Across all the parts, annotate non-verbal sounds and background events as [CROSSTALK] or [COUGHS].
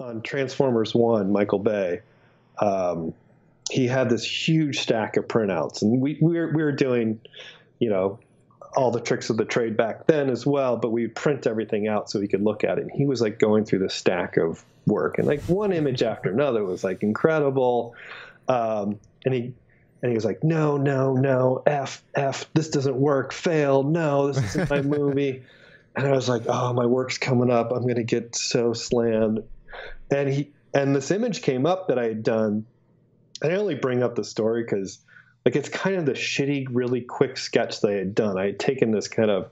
on Transformers One, Michael Bay, um, he had this huge stack of printouts, and we we were, we were doing, you know, all the tricks of the trade back then as well. But we print everything out so he could look at it. And he was like going through the stack of work, and like one image after another was like incredible. Um, and he and he was like, "No, no, no, f, f, this doesn't work, fail, no, this isn't my [LAUGHS] movie." and I was like, "Oh, my work's coming up. I'm gonna get so slammed." And he and this image came up that I had done. I only bring up the story because, like, it's kind of the shitty, really quick sketch that I had done. I had taken this kind of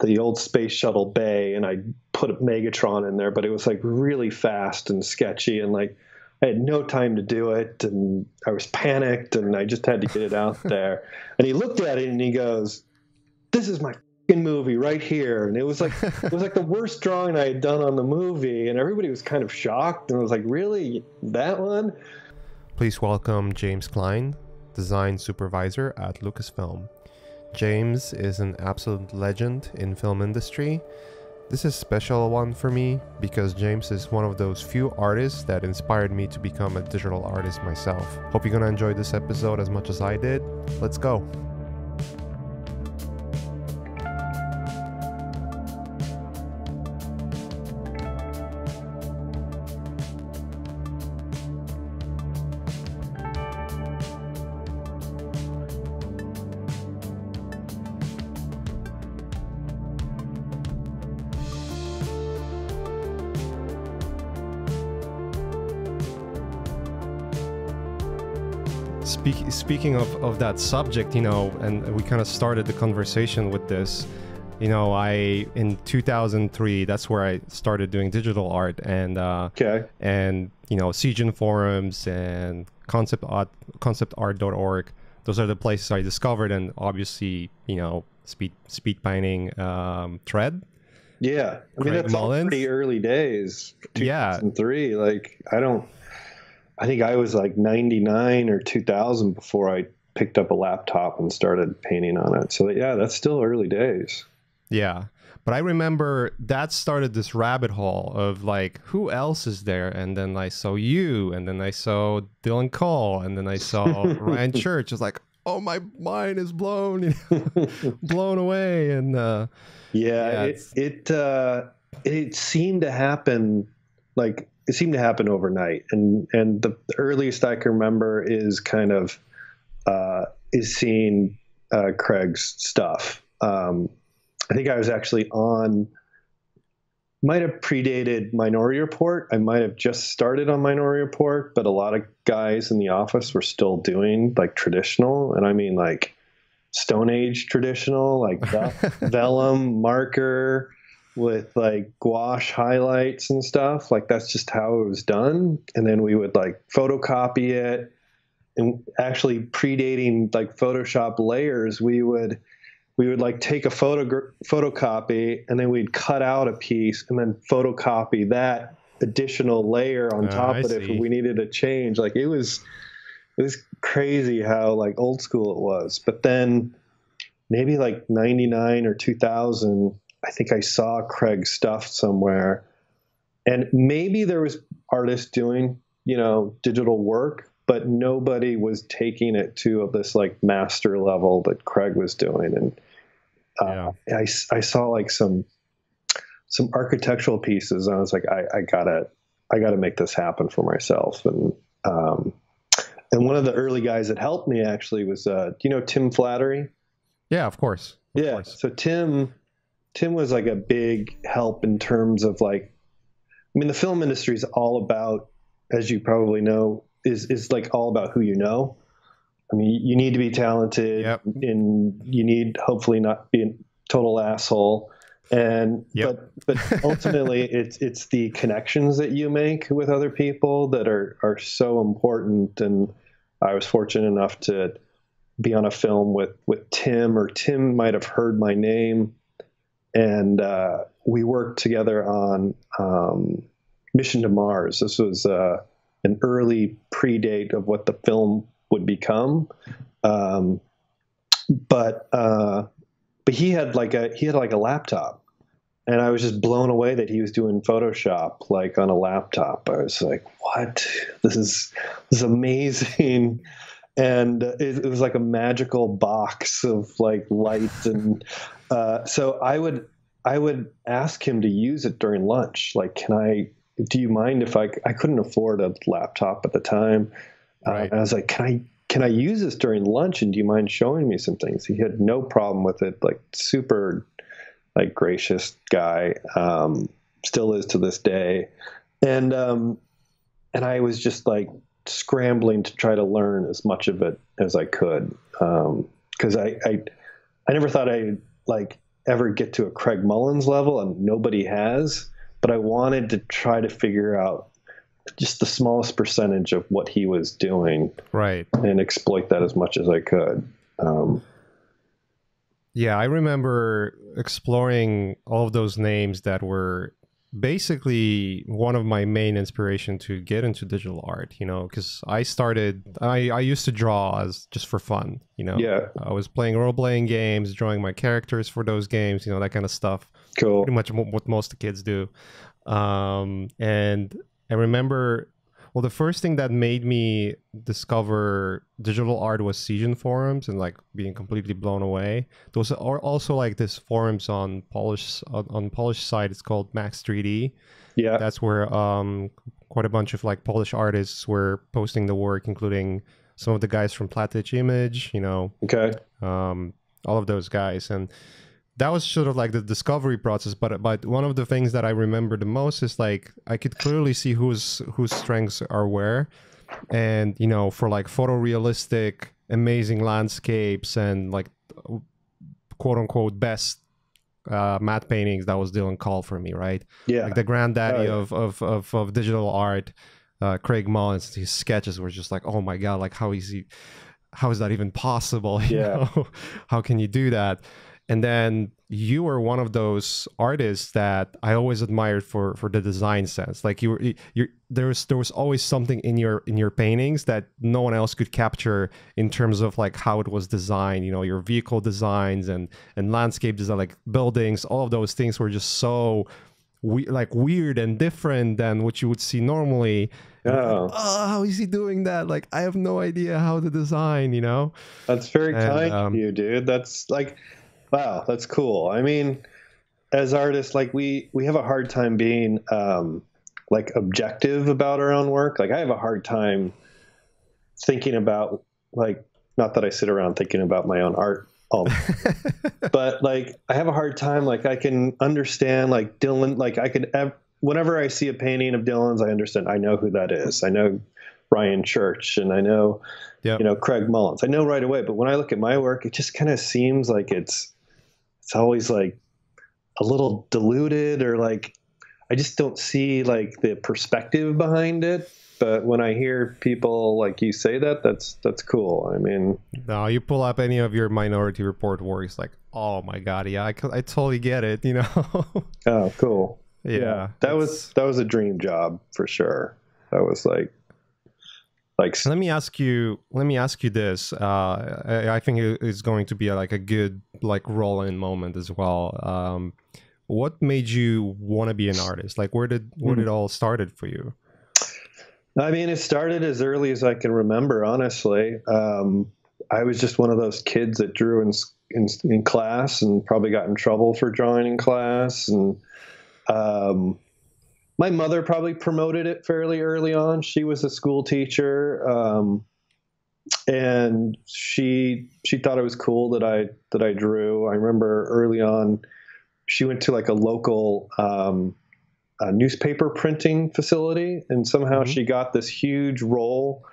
the old space shuttle bay and I put a Megatron in there, but it was like really fast and sketchy and like I had no time to do it and I was panicked and I just had to get it out [LAUGHS] there. and he looked at it and he goes, "This is my movie right here." And it was like [LAUGHS] it was like the worst drawing I had done on the movie and everybody was kind of shocked and I was like, "Really? That one?" Please welcome James Clyne, design supervisor at Lucasfilm. James is an absolute legend in film industry this is a special one for me because James is one of those few artists that inspired me to become a digital artist myself. Hope you're gonna enjoy this episode as much as I did. Let's go. Speaking of, of that subject, you know, and we kind of started the conversation with this. You know, I in 2003, that's where I started doing digital art, and uh, Okay. and you know, Siegen forums and concept art, conceptart.org. Those are the places I discovered, and obviously, you know, speed speed painting um, thread. Yeah. I mean, Craig that's all pretty early days. Yeah. three. Like, I don't, I think I was like 99 or 2000 before I picked up a laptop and started painting on it. So, yeah, that's still early days. Yeah. But I remember that started this rabbit hole of like, who else is there? And then I saw you, and then I saw Dylan Cole, and then I saw [LAUGHS] Ryan Church. It's like, oh, my mind is blown, you know, [LAUGHS] blown away. And uh, Yeah, Yeah, it it uh, it seemed to happen like it seemed to happen overnight, and and the, earliest I can remember is kind of uh, is seeing uh, Craig's stuff. Um, I think I was actually on. Might have predated Minority Report. I might have just started on Minority Report, but a lot of guys in the office were still doing like traditional, and I mean like Stone Age traditional, like [LAUGHS] vellum marker with like gouache highlights and stuff. Like that's just how it was done. And then we would like photocopy it. And actually predating like Photoshop layers, we would we would like take a photo photocopy and then we'd cut out a piece and then photocopy that additional layer on Ah, top I of it see. if we needed a change. Like it was it was crazy how like old school it was. But then maybe like 99 or 2000 i think i saw craig's stuff somewhere and maybe there was artists doing you know digital work but nobody was taking it to this like master level that craig was doing and uh, I, I saw like some some architectural pieces and i was like i, I gotta i gotta make this happen for myself and um, and one of the early guys that helped me actually was uh, do you know tim flattery yeah, of course. Of yeah. course. So Tim, Tim was like a big help in terms of like, I mean, the film industry is all about, as you probably know, is is like all about who you know. I mean, you need to be talented, Yep. and you need hopefully not be a total asshole. And Yep. but but ultimately, [LAUGHS] it's it's the connections that you make with other people that are are so important. And I was fortunate enough to be on a film with with Tim, or Tim might have heard my name, and uh, we worked together on um, Mission to Mars. This was uh, an early predate of what the film would become, um, but uh, but he had like a he had like a laptop, and I was just blown away that he was doing Photoshop like on a laptop. I was like, "What? This is this is amazing!" And it, it was like a magical box of like light, and uh, so I would I would ask him to use it during lunch. Like, can I? Do you mind if I? I couldn't afford a laptop at the time. Right. Uh, I was like, can I? Can I use this during lunch? And do you mind showing me some things? He had no problem with it. Like super like gracious guy, um, still is to this day. And um, and I was just like scrambling to try to learn as much of it as I could because um, I, I I never thought I'd like ever get to a Craig Mullins level, and nobody has. But I wanted to try to figure out just the smallest percentage of what he was doing, right, and exploit that as much as I could. Um, yeah, I remember exploring all of those names that were basically one of my main inspiration to get into digital art you know because i started i i used to draw as just for fun you know. Yeah. I was playing role-playing games drawing my characters for those games you know that kind of stuff. Cool. Pretty much what most kids do. Um and i remember well, the first thing that made me discover digital art was Siegen forums and like being completely blown away. Those are also like this forums on Polish on, on Polish side. It's called Max 3D. Yeah, that's where um quite a bunch of like Polish artists were posting the work, including some of the guys from Platige Image. You know, okay, um, all of those guys and that was sort of like the discovery process but but one of the things that i remember the most is like i could clearly see whose whose strengths are where and you know for like photorealistic amazing landscapes and like quote unquote best uh, matte paintings that was Dylan Cole for me, right? Yeah, like the granddaddy oh, yeah. of, of, of of digital art. Uh, Craig Mullins, his sketches were just like, oh my god, like how is he? How is that even possible? [LAUGHS] You yeah, know? how can you do that? And then you were one of those artists that I always admired for for the design sense. Like you were, you there was there was always something in your in your paintings that no one else could capture in terms of like how it was designed. You know, your vehicle designs and and landscape design, like buildings. All of those things were just so we, like weird and different than what you would see normally. Oh. oh, how is he doing that? Like, I have no idea how to design. You know, that's very and, kind um, of you, dude. That's like Wow, that's cool. I mean, as artists, like we we have a hard time being um, like objective about our own work. Like I have a hard time thinking about like not that I sit around thinking about my own art all [LAUGHS] but like I have a hard time like I can understand like Dylan like I could whenever I see a painting of Dylan's I understand I know who that is. I know Ryan Church and I know yep. you know Craig Mullins. I know right away, but when I look at my work it just kind of seems like it's it's always like a little diluted or like I just don't see like the perspective behind it. But when I hear people like you say that, that's that's cool. I mean, no, you pull up any of your Minority Report works, like, oh my god, yeah, I, I totally get it. [LAUGHS] You know? oh, cool. Yeah, yeah that was that was a dream job for sure. That was like like let me ask you let me ask you this uh, I, I, think it's going to be a, like a good like roll in moment as well. Um, what made you want to be an artist? Like where did where did it all started for you? I mean it started as early as i can remember honestly. Um, i was just one of those kids that drew in, in, in class and probably got in trouble for drawing in class and um, my mother probably promoted it fairly early on. She was a school teacher, um, and she she thought it was cool that I that I drew. I remember early on, she went to like a local um, a newspaper printing facility, and somehow mm-hmm. she got this huge roll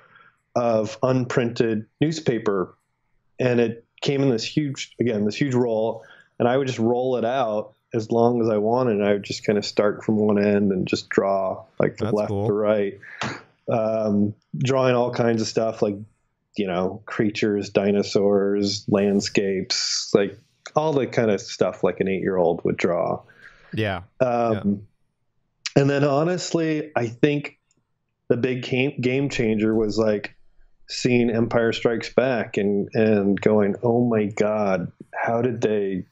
of unprinted newspaper, and it came in this huge again this huge roll, and I would just roll it out as long as I wanted. I would just kind of start from one end and just draw like from left cool. to right, um, drawing all kinds of stuff like you know creatures, dinosaurs, landscapes, like all the kind of stuff like an eight year old would draw. Yeah. Um, yeah. And then honestly, I think the big game, game changer was like seeing Empire Strikes Back and and going, oh my god, how did they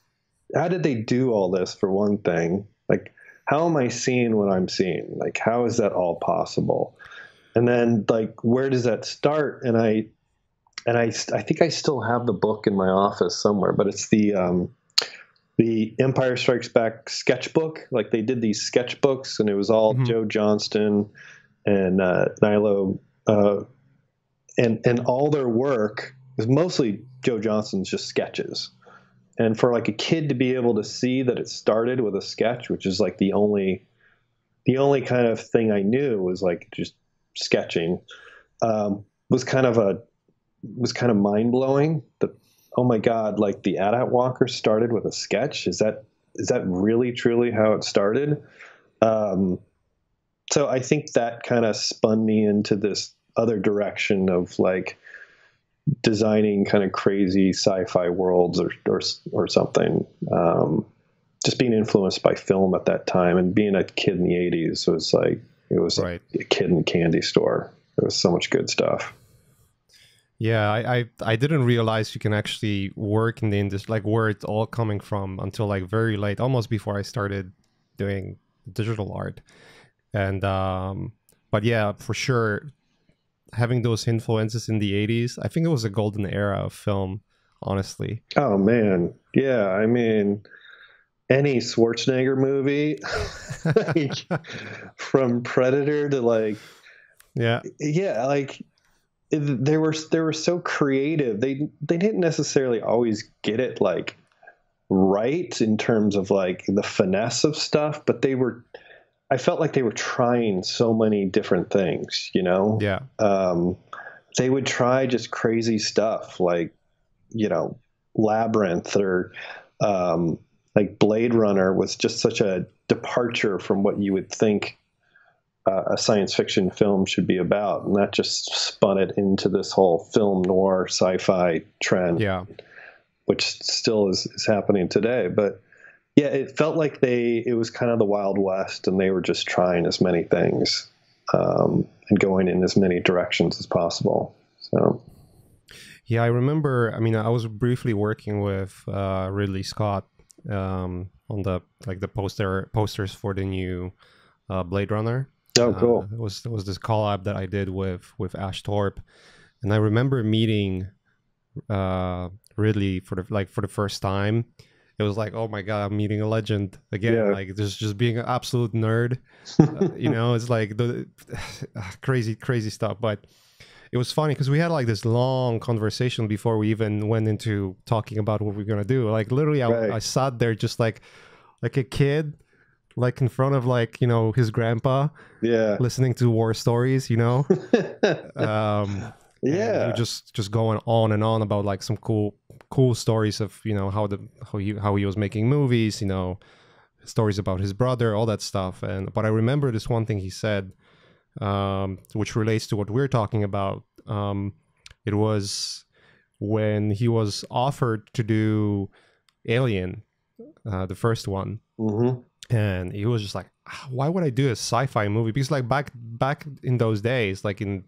how did they do all this for one thing? Like, how am I seeing what I'm seeing? Like, how is that all possible? And then, like, where does that start? And I, and I, I think I still have the book in my office somewhere, but it's the, um, the Empire Strikes Back sketchbook. Like they did these sketchbooks, and it was all mm-hmm. Joe Johnston and uh, Nilo, uh, and and all their work is mostly Joe Johnston's just sketches and for like a kid to be able to see that it started with a sketch which is like the only the only kind of thing i knew was like just sketching um, was kind of a was kind of mind-blowing. That oh my god like the AT-AT walker started with a sketch? Is that is that really truly how it started? Um, so i think that kind of spun me into this other direction of like designing kind of crazy sci-fi worlds or or, or something. Um, just being influenced by film at that time and being a kid in the 80s was like it was right. a kid in a candy store. There was so much good stuff. Yeah, I, I, I didn't realize you can actually work in the industry, like where it's all coming from, until like very late, almost before I started doing digital art. And um, but yeah, for sure, having those influences in the 80s i think it was a golden era of film honestly. Oh man. Yeah i mean any schwarzenegger movie [LAUGHS] like, from predator to like yeah. Yeah like they were they were so creative. They they didn't necessarily always get it like right in terms of like the finesse of stuff but they were I felt like they were trying so many different things, you know? Yeah. Um, they would try just crazy stuff like, you know, Labyrinth or um, like Blade Runner was just such a departure from what you would think uh, a science fiction film should be about. And that just spun it into this whole film noir sci fi trend. Yeah. Which still is, is happening today. But yeah, it felt like they it was kind of the Wild West, and they were just trying as many things um, and going in as many directions as possible. So. Yeah, I remember. I mean, I was briefly working with uh, Ridley Scott um, on the like the poster posters for the new uh, Blade Runner. Oh, cool! Uh, it was it was this collab that I did with with Ash Thorpe, and I remember meeting uh, Ridley for the like for the first time, it was like, oh my god, I'm meeting a legend again. Yeah. Like just just being an absolute nerd. uh, [LAUGHS] you know, it's like the [SIGHS] crazy crazy stuff. But it was funny because we had like this long conversation before we even went into talking about what we are gonna do. Like literally, I, right. I sat there just like like a kid like in front of like you know his grandpa yeah listening to war stories you know [LAUGHS] um yeah just just going on and on about like some cool cool stories of you know how the how he how he was making movies you know stories about his brother all that stuff. And but i remember this one thing he said um, which relates to what we're talking about. Um, it was when he was offered to do alien uh, the first one. Mm-hmm. and he was just like ah, why would i do a sci-fi movie? Because like back back in those days like in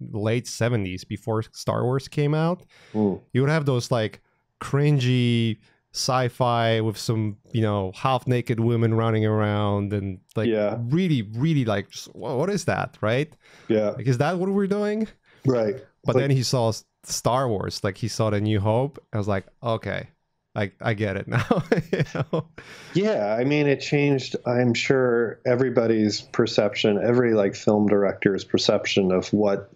late 70s before Star Wars came out, mm. you would have those like cringy sci-fi with some you know half naked women running around and like yeah. really really like just, what is that right yeah like is that what we're doing right but like, then he saw star wars like he saw the new hope i was like okay I, I get it [LAUGHS] now. you know? Yeah, I mean, it changed. I'm sure everybody's perception, every like film director's perception of what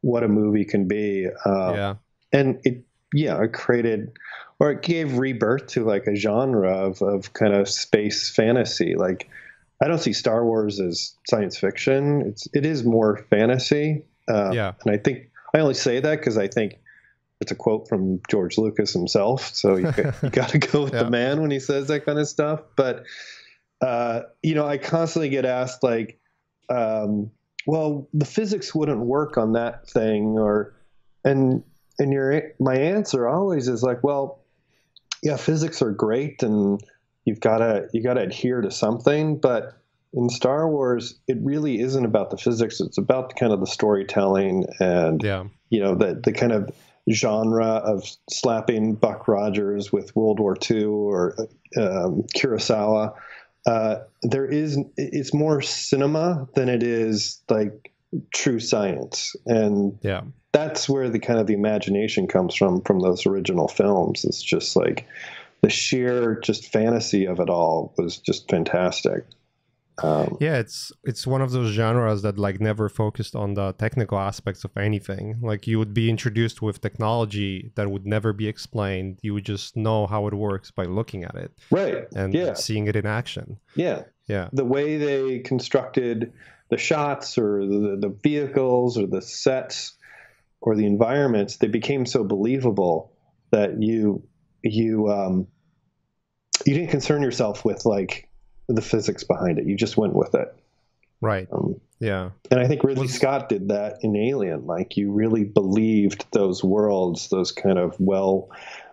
what a movie can be. Uh, yeah. And it, yeah, it created, or it gave rebirth to like a genre of, of kind of space fantasy. Like, I don't see Star Wars as science fiction. It's it is more fantasy. Uh, yeah. And I think I only say that because I think it's a quote from George Lucas himself. So you, you [LAUGHS] got to go with yeah. the man when he says that kind of stuff. But uh, you know, I constantly get asked like, um, well, the physics wouldn't work on that thing, or and and your my answer always is like, well, yeah, physics are great, and you've got to you got to adhere to something, but in Star Wars, it really isn't about the physics. It's about the kind of the storytelling and yeah. you know the the kind of genre of slapping Buck Rogers with World War II or um, Kurosawa. Uh, there is it's more cinema than it is like true science, and yeah, that's where the kind of the imagination comes from from those original films. It's just like the sheer just fantasy of it all was just fantastic. Um, yeah, it's it's one of those genres that like never focused on the technical aspects of anything. Like you would be introduced with technology that would never be explained. You would just know how it works by looking at it, right? And yeah. seeing it in action. Yeah, yeah. The way they constructed the shots or the, the vehicles or the sets or the environments, they became so believable that you you um, you didn't concern yourself with like the physics behind it. You just went with it. Right. Um, yeah. And I think Ridley Was, Scott did that in Alien. Like you really believed those worlds, those kind of well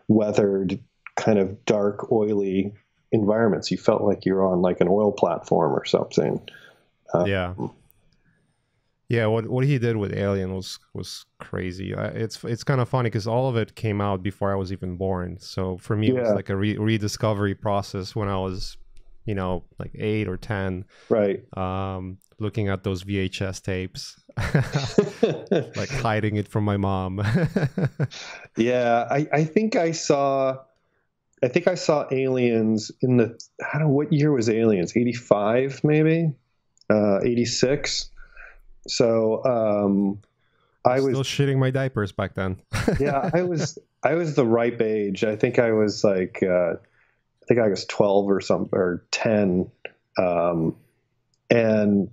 weathered, kind of dark, oily environments. You felt like you were on like an oil platform or something. Uh, yeah. Yeah, what what he did with Alien was was crazy. It's it's kind of funny because all of it came out before I was even born. So for me, yeah. it was like a re- rediscovery process when I was you know, like eight or ten. Right. Um, looking at those VHS tapes, [LAUGHS] like hiding it from my mom. [LAUGHS] yeah, I, I think I saw I think I saw Aliens in the I don't know what year was Aliens? 85 maybe? Uh 86. So um I was still shitting my diapers back then. yeah, I was I was the ripe age. I think I was like uh I think I was 12 or something or 10. Um, and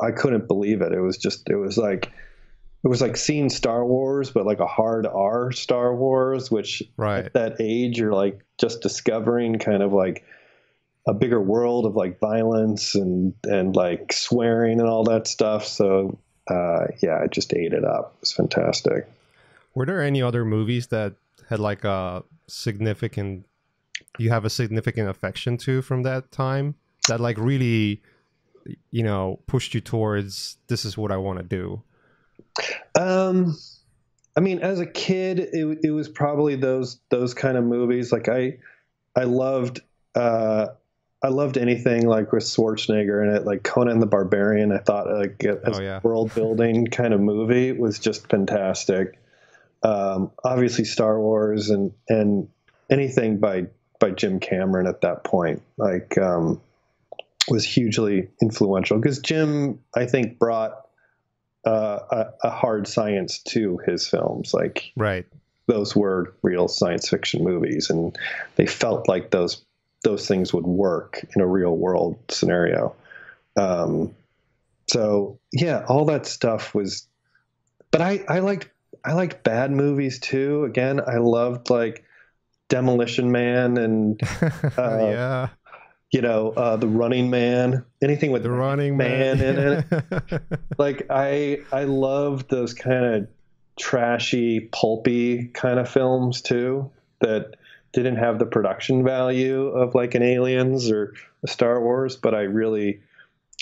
I couldn't believe it. It was just, it was like, it was like seeing Star Wars, but like a hard R Star Wars, which right. at that age you're like just discovering kind of like a bigger world of like violence and and like swearing and all that stuff. So uh, yeah, I just ate it up. It was fantastic. Were there any other movies that had like a significant you have a significant affection to from that time that like really you know pushed you towards this is what I want to do? Um I mean as a kid it it was probably those those kind of movies like I I loved uh I loved anything like with Schwarzenegger in it, like Conan the Barbarian. I thought like oh, yeah. world building [LAUGHS] kind of movie was just fantastic. Um, obviously Star Wars and and anything by by Jim Cameron at that point, like um, was hugely influential because Jim, I think, brought uh, a, a, hard science to his films. Like, right, those were real science fiction movies, and they felt like those those things would work in a real world scenario. Um, so yeah, all that stuff was, but I I liked I liked bad movies too. Again, I loved like Demolition Man and [LAUGHS] uh, yeah, you know, uh, the Running Man, anything with the Running Man, man. in it. [LAUGHS] like I I love those kind of trashy, pulpy kind of films too that didn't have the production value of like an Aliens or a Star Wars, but I really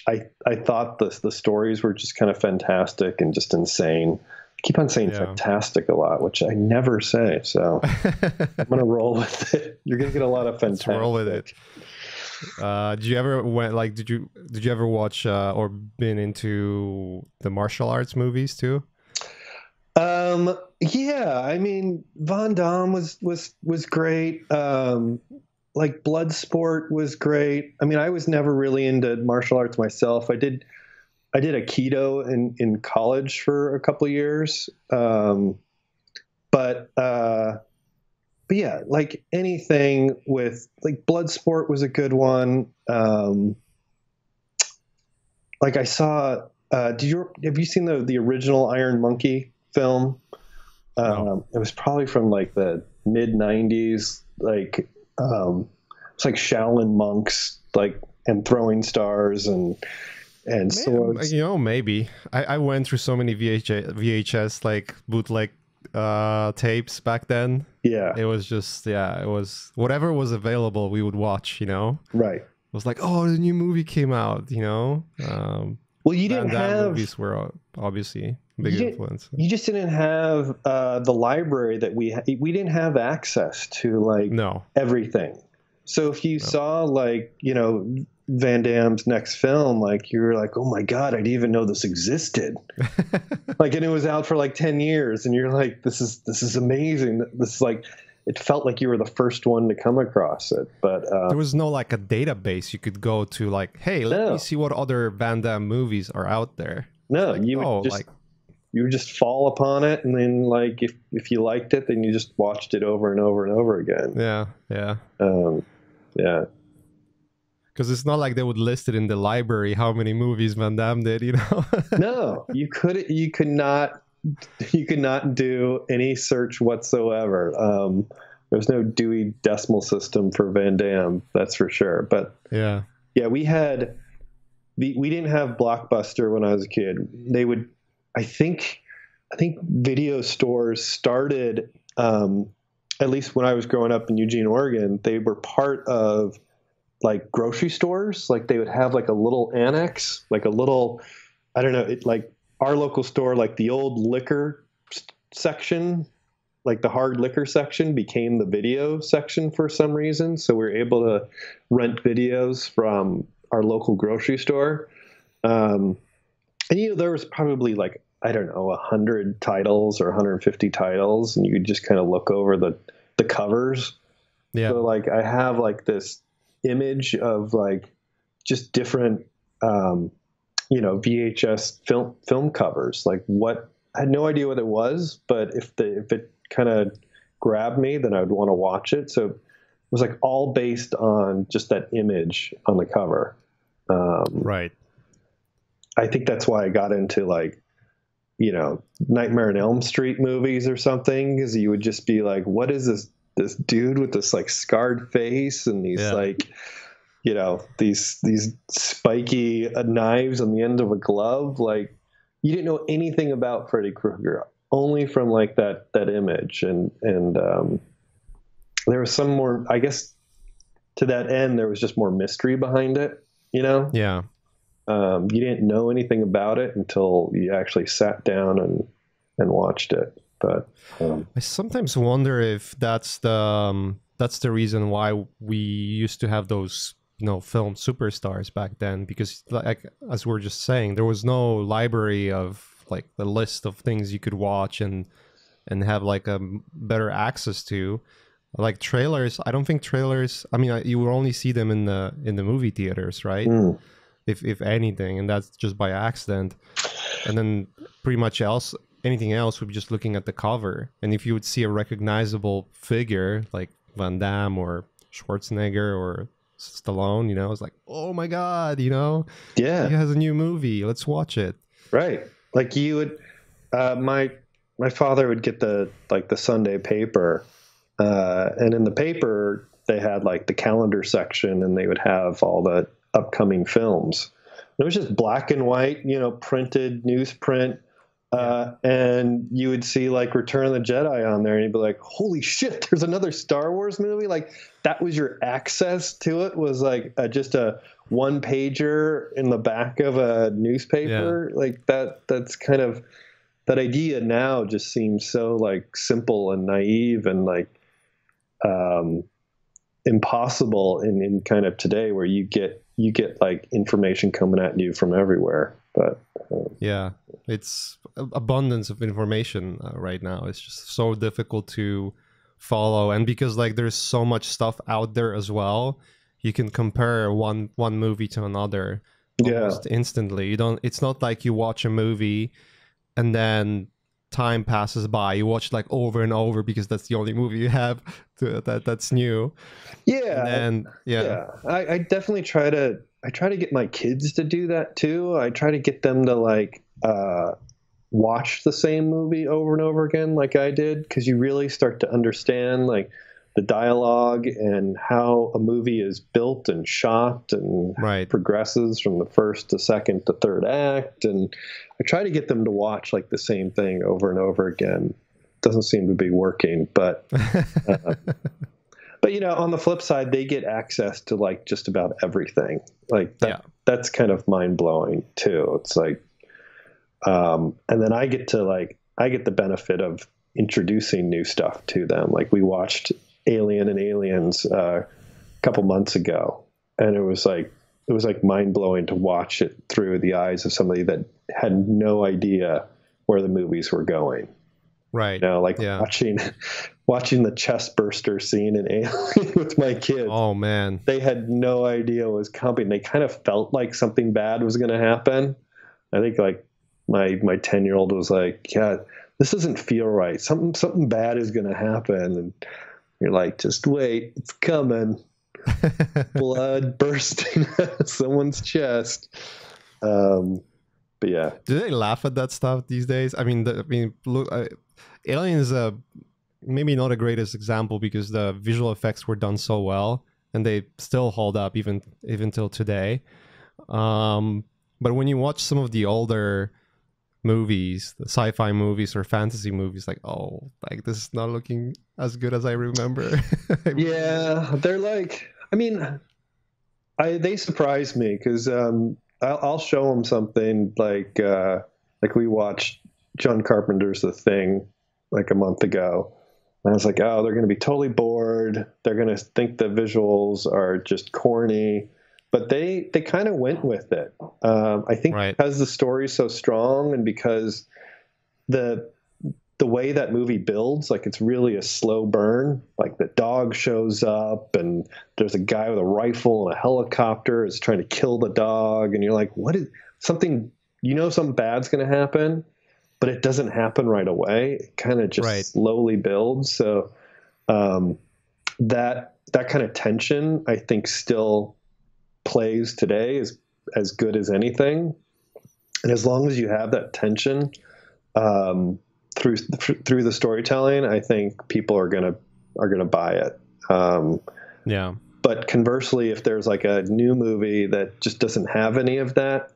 I I thought the the stories were just kind of fantastic and just insane keep on saying yeah. fantastic a lot, which I never say. So I'm gonna [LAUGHS] roll with it. You're gonna get a lot of fantastic. Let's roll with it. Uh, did you ever went like did you did you ever watch uh, or been into the martial arts movies too? Um, yeah, I mean Van Damme was was was great. Um, like Bloodsport was great. I mean, I was never really into martial arts myself. I did I did Aikido in, in college for a couple years. Um, but, uh, but yeah, like anything with like Bloodsport was a good one. Um, like I saw, uh, did you, have you seen the, the original Iron Monkey film? Um. It was probably from like the mid nineties, like, um, it's like Shaolin monks, like, and throwing stars and, and swords. You know, maybe I, I went through so many VHS, VHS like bootleg uh, tapes back then. Yeah, it was just yeah, it was whatever was available we would watch. You know, right? It was like, oh, the new movie came out. You know, um, Well, you didn't have movies were uh, obviously big You influence. you just didn't have uh, the library that we ha- we didn't have access to like No. everything. So if you saw like you know Van Damme's next film, like you were like, oh my god, I didn't even know this existed. [LAUGHS] like, and it was out for like ten years, and you're like, this is this is amazing. This is like, it felt like you were the first one to come across it. But uh, there was no like a database you could go to like, hey, let No. me see what other Van Damme movies are out there. no, Like, you would oh, just like you would just fall upon it, and then like if if you liked it, then you just watched it over and over and over again. yeah, yeah. Um, yeah. Because it's not like they would list it in the library how many movies Van Damme did, you know? [LAUGHS] no, you could you could not you could not do any search whatsoever. Um, there's no Dewey Decimal System for Van Damme, that's for sure. But yeah. yeah, we had the we didn't have Blockbuster when I was a kid. They would, I think, I think video stores started. Um, at least when I was growing up in Eugene, Oregon, they were part of like grocery stores. Like they would have like a little annex, like a little, I don't know, it like our local store, like the old liquor section, like the hard liquor section became the video section for some reason. So we were able to rent videos from our local grocery store. Um, and you know, there was probably like I don't know, hundred titles or 150 titles, and you could just kind of look over the the covers. Yeah. So like I have like this image of like just different um, you know VHS film film covers. Like what I had no idea what it was, but if the if it kind of grabbed me, then I would want to watch it. So it was like all based on just that image on the cover. Um, right. I think that's why I got into like, you know, Nightmare on Elm Street movies or something, because you would just be like, what is this this dude with this like scarred face and these Yeah. like, you know, these these spiky uh, knives on the end of a glove? Like, you didn't know anything about Freddy Krueger, only from like that that image, and and um, there was some more, I guess. To that end, there was just more mystery behind it, you know Yeah. um, you didn't know anything about it until you actually sat down and and watched it. But um, I sometimes wonder if that's the um, that's the reason why we used to have those you know film superstars back then because like as we are just saying there was no library of like the list of things you could watch and and have like a better access to. Like trailers i don't think trailers i mean you will only see them in the in the movie theaters right? Mm, if if anything, and that's just by accident. And then pretty much else, anything else would be just looking at the cover. And if you would see a recognizable figure like Van Damme or Schwarzenegger or Stallone, you know, it's like, oh my god, you know, yeah, he has a new movie. Let's watch it. right. Like you would, uh, my my father would get the like the Sunday paper, uh, and in the paper they had like the calendar section, and they would have all the upcoming films. It was just black and white, you know, printed newsprint. Uh, and you would see like Return of the Jedi on there, and you'd be like, "Holy shit! [LAUGHS] There's another Star Wars movie!" Like that was your access to it was like uh just a one pager in the back of a newspaper. Like that. That's kind of that idea now just seems so like simple and naive and like um, impossible in, in kind of today where you get you get like information coming at you from everywhere. But uh, Yeah, it's abundance of information uh, right now. It's just so difficult to follow, and because like there's so much stuff out there as well, you can compare one one movie to another Yeah. almost instantly. You don't. It's not like you watch a movie and then time passes by. You watch like over and over because that's the only movie you have to, that that's new. yeah, And then yeah, yeah, I, I definitely try to. I try to get my kids to do that too. I try to get them to like uh, watch the same movie over and over again, like I did, because you really start to understand like the dialogue and how a movie is built and shot and right. progresses from the first to second to third act and i try to get them to watch like the same thing over and over again doesn't seem to be working but [LAUGHS] but you know, on the flip side, they get access to like just about everything. Like that, Yeah. that's kind of mind blowing too. It's like, um, and then I get to like I get the benefit of introducing new stuff to them. Like we watched Alien and Aliens uh, a couple months ago, and it was like it was like mind blowing to watch it through the eyes of somebody that had no idea where the movies were going. Right. You know, like Yeah. watching [LAUGHS] watching the chest burster scene in Alien [LAUGHS] with my kids. Oh man. They had no idea what was coming. They kind of felt like something bad was going to happen. I think like my my ten year old was like, "Yeah, this doesn't feel right. Something something bad is going to happen." And you're like, "Just wait, it's coming." [LAUGHS] Blood bursting out of someone's chest. Um, but yeah, Do they laugh at that stuff these days? I mean, the, I mean, look, uh, Alien is a maybe not the greatest example because the visual effects were done so well and they still hold up even even till today. Um, but when you watch some of the older movies, the sci-fi movies or fantasy movies, like oh, like this is not looking as good as I remember. [LAUGHS] yeah, they're like. I mean, I they surprise me because um, I'll, I'll show them something like uh, like we watched John Carpenter's The Thing like a month ago. And I was like, oh, they're going to be totally bored. They're going to think the visuals are just corny. But they they kind of went with it. Um, I think Right. because the story's so strong and because the the way that movie builds, like it's really a slow burn. Like the dog shows up and there's a guy with a rifle and a helicopter is trying to kill the dog, and you're like, what is something you know something bad's gonna happen, but it doesn't happen right away. It kind of just Right. slowly builds. So um, that that kind of tension, I think, still plays today as as good as anything. And as long as you have that tension um, through through the storytelling, I think people are gonna are gonna buy it. Um, yeah. but conversely, if there's like a new movie that just doesn't have any of that,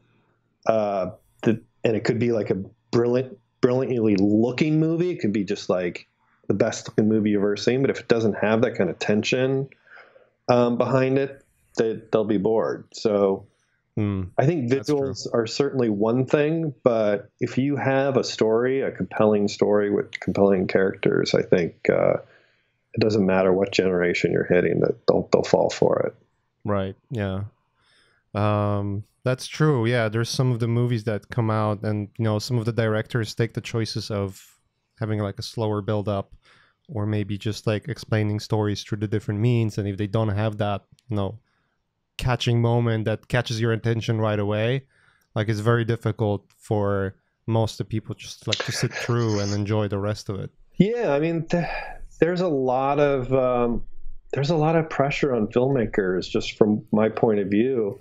uh, the, and it could be like a brilliant, brilliantly looking movie, it could be just like the best looking movie you've ever seen. But if it doesn't have that kind of tension um, behind it, they, they'll be bored. So Hmm. I think visuals are certainly one thing, but if you have a story, a compelling story with compelling characters, I think uh, it doesn't matter what generation you're hitting; that they'll they'll fall for it. Right. Yeah. Um, that's true. Yeah, there's some of the movies that come out, and you know, some of the directors take the choices of having like a slower build up, or maybe just like explaining stories through the different means. And if they don't have that, you know, catching moment that catches your attention right away, like it's very difficult for most of the people just like to sit through and enjoy the rest of it. Yeah, I mean, th- there's a lot of um, there's a lot of pressure on filmmakers, just from my point of view,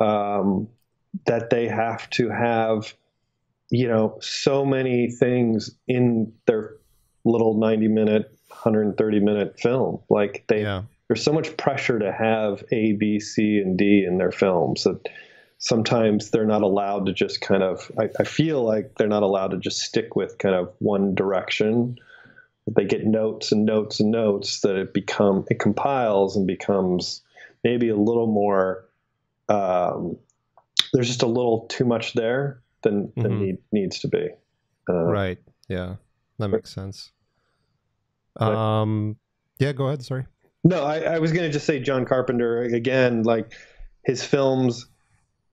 um, that they have to have, you know, so many things in their little 90 minute, 130 minute film. Like they, Yeah. There's so much pressure to have A, B, C, and D in their films that sometimes they're not allowed to just kind of. I, I feel like they're not allowed to just stick with kind of one direction. They get notes and notes and notes that it become it compiles and becomes maybe a little more. Um, there's just a little too much there than than Mhm. need, needs to be. Uh, Right. Yeah. That makes sense. Um. Yeah. Go ahead. Sorry. No, I, I was going to just say John Carpenter again. Like his films,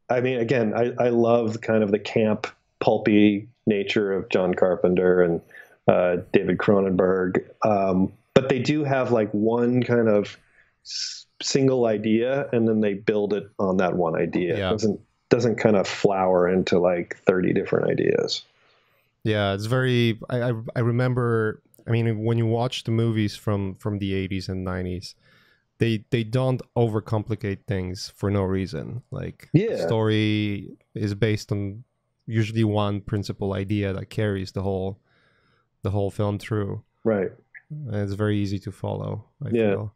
I mean, again, I, I love kind of the camp, pulpy nature of John Carpenter and uh, David Cronenberg. Um, but they do have like one kind of s- single idea, and then they build it on that one idea. Yeah. It doesn't doesn't kind of flower into like thirty different ideas. Yeah, it's very. I, I I remember. I mean, when you watch the movies from from the eighties and nineties, they they don't overcomplicate things for no reason. Like the Yeah. story is based on usually one principal idea that carries the whole the whole film through. Right. And it's very easy to follow. I Yeah. feel.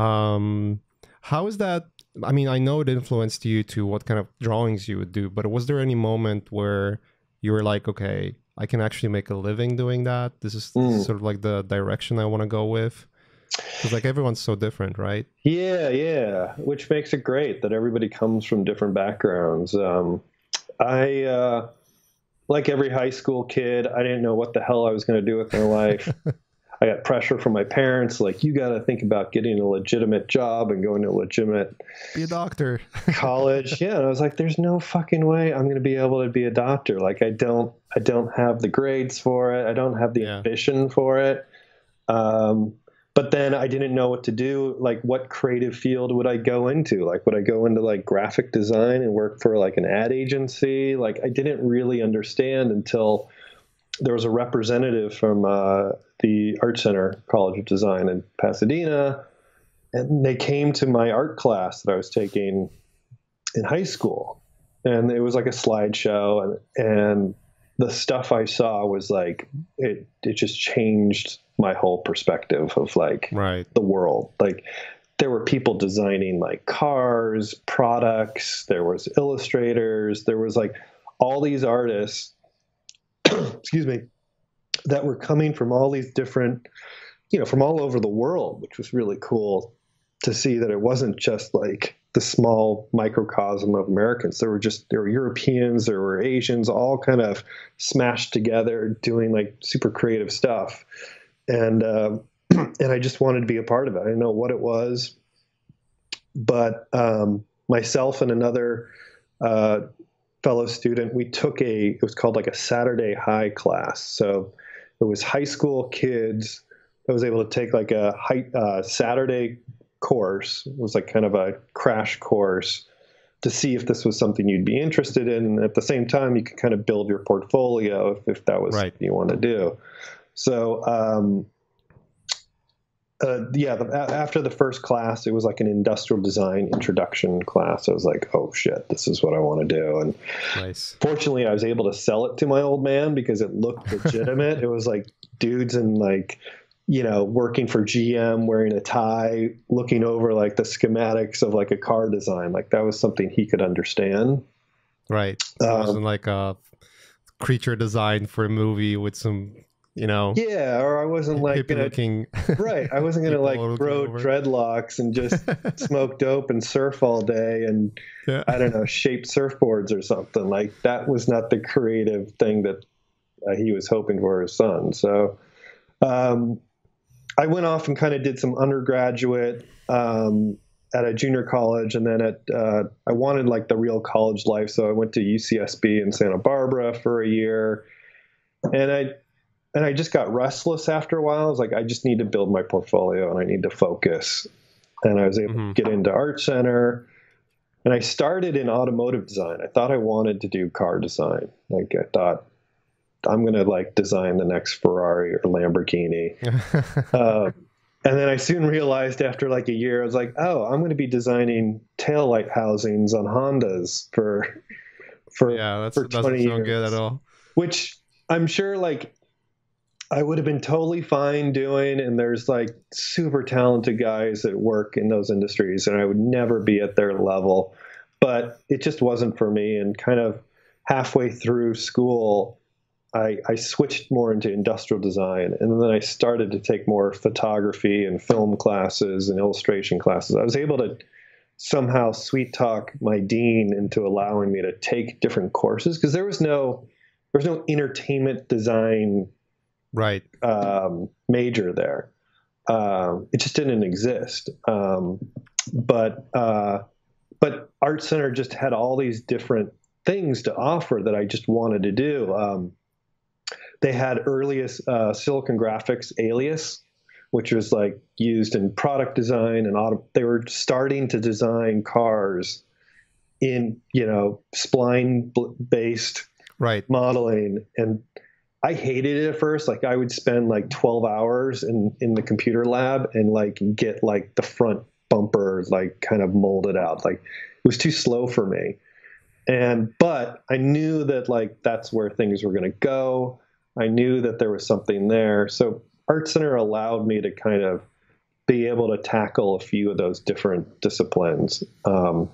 Um, how is that? I mean, I know it influenced you to what kind of drawings you would do, but was there any moment where you were like, okay, I can actually make a living doing that? This is Mm. sort of like the direction I want to go with. Because like everyone's so different, right? Yeah, yeah. Which makes it great that everybody comes from different backgrounds. Um, I, uh, like every high school kid, I didn't know what the hell I was going to do with my life. [LAUGHS] I got pressure from my parents, like you got to think about getting a legitimate job and going to a legitimate be a doctor [LAUGHS] college. Yeah, and I was like, there's no fucking way I'm going to be able to be a doctor. Like I don't, I don't have the grades for it. I don't have the yeah. ambition for it. Um, but then I didn't know what to do. Like, what creative field would I go into? Like, would I go into like graphic design and work for like an ad agency? Like, I didn't really understand until there was a representative from uh, the Art Center College of Design in Pasadena, and they came to my art class that I was taking in high school, and it was like a slideshow, and and the stuff I saw was like it it just changed my whole perspective of like right. the world. Like there were people designing like cars, products, there was illustrators, there was like all these artists [COUGHS] excuse me that were coming from all these different you know from all over the world, which was really cool to see that it wasn't just like the small microcosm of Americans. There were just there were Europeans, there were Asians, all kind of smashed together, doing like super creative stuff, and uh, [COUGHS] and I just wanted to be a part of it. I didn't know what it was, but um, myself and another uh, fellow student, we took a it was called like a Saturday High class. So it was high school kids. I was able to take like a high, uh, Saturday course. It was like kind of a crash course to see if this was something you'd be interested in. And at the same time, you could kind of build your portfolio if, if that was right. you want to do. So, um, uh, yeah, the, after the first class, it was like an industrial design introduction class. I was like, oh shit, this is what I want to do. And nice. fortunately, I was able to sell it to my old man because it looked [LAUGHS] legitimate. it was like dudes in like you know, working for GM, wearing a tie, looking over like the schematics of like a car design. Like that was something he could understand. Right. It um, wasn't like a creature design for a movie with some, you know. Yeah, or I wasn't like gonna, looking [LAUGHS] right. I wasn't gonna like grow dreadlocks and just [LAUGHS] smoke dope and surf all day and yeah. I don't know shape surfboards or something. Like that was not the creative thing that uh, he was hoping for his son. So. Um, I went off and kind of did some undergraduate um, at a junior college, and then at uh, I wanted like the real college life, so I went to UCSB in Santa Barbara for a year, and I and I just got restless after a while. I was like, I just need to build my portfolio and I need to focus, and I was able mm-hmm. to get into Art Center. And I started in automotive design. I thought I wanted to do car design. Like I thought I'm going to like design the next Ferrari or Lamborghini. [LAUGHS] um, and then I soon realized after like a year, I was like, oh, I'm going to be designing tail light housings on Hondas for for yeah, that's, for 20 doesn't sound good at all. Which I'm sure like I would have been totally fine doing, and there's like super talented guys that work in those industries, and I would never be at their level. But it just wasn't for me, and kind of halfway through school, I, I, switched more into industrial design and then I started to take more photography and film classes and illustration classes. I was able to somehow sweet talk my dean into allowing me to take different courses because there was no there was no entertainment design right um, major there. Um, it just didn't exist. Um, but uh, but Art Center just had all these different things to offer that I just wanted to do. Um, they had earliest uh, Silicon Graphics Alias, which was like used in product design and auto. They were starting to design cars in you know spline based right modeling and I hated it at first. Like I would spend like 12 hours in, in the computer lab and like get like the front bumper like kind of molded out. Like it was too slow for me. And but I knew that like that's where things were going to go. I knew that there was something there. So Art Center allowed me to kind of be able to tackle a few of those different disciplines. Um,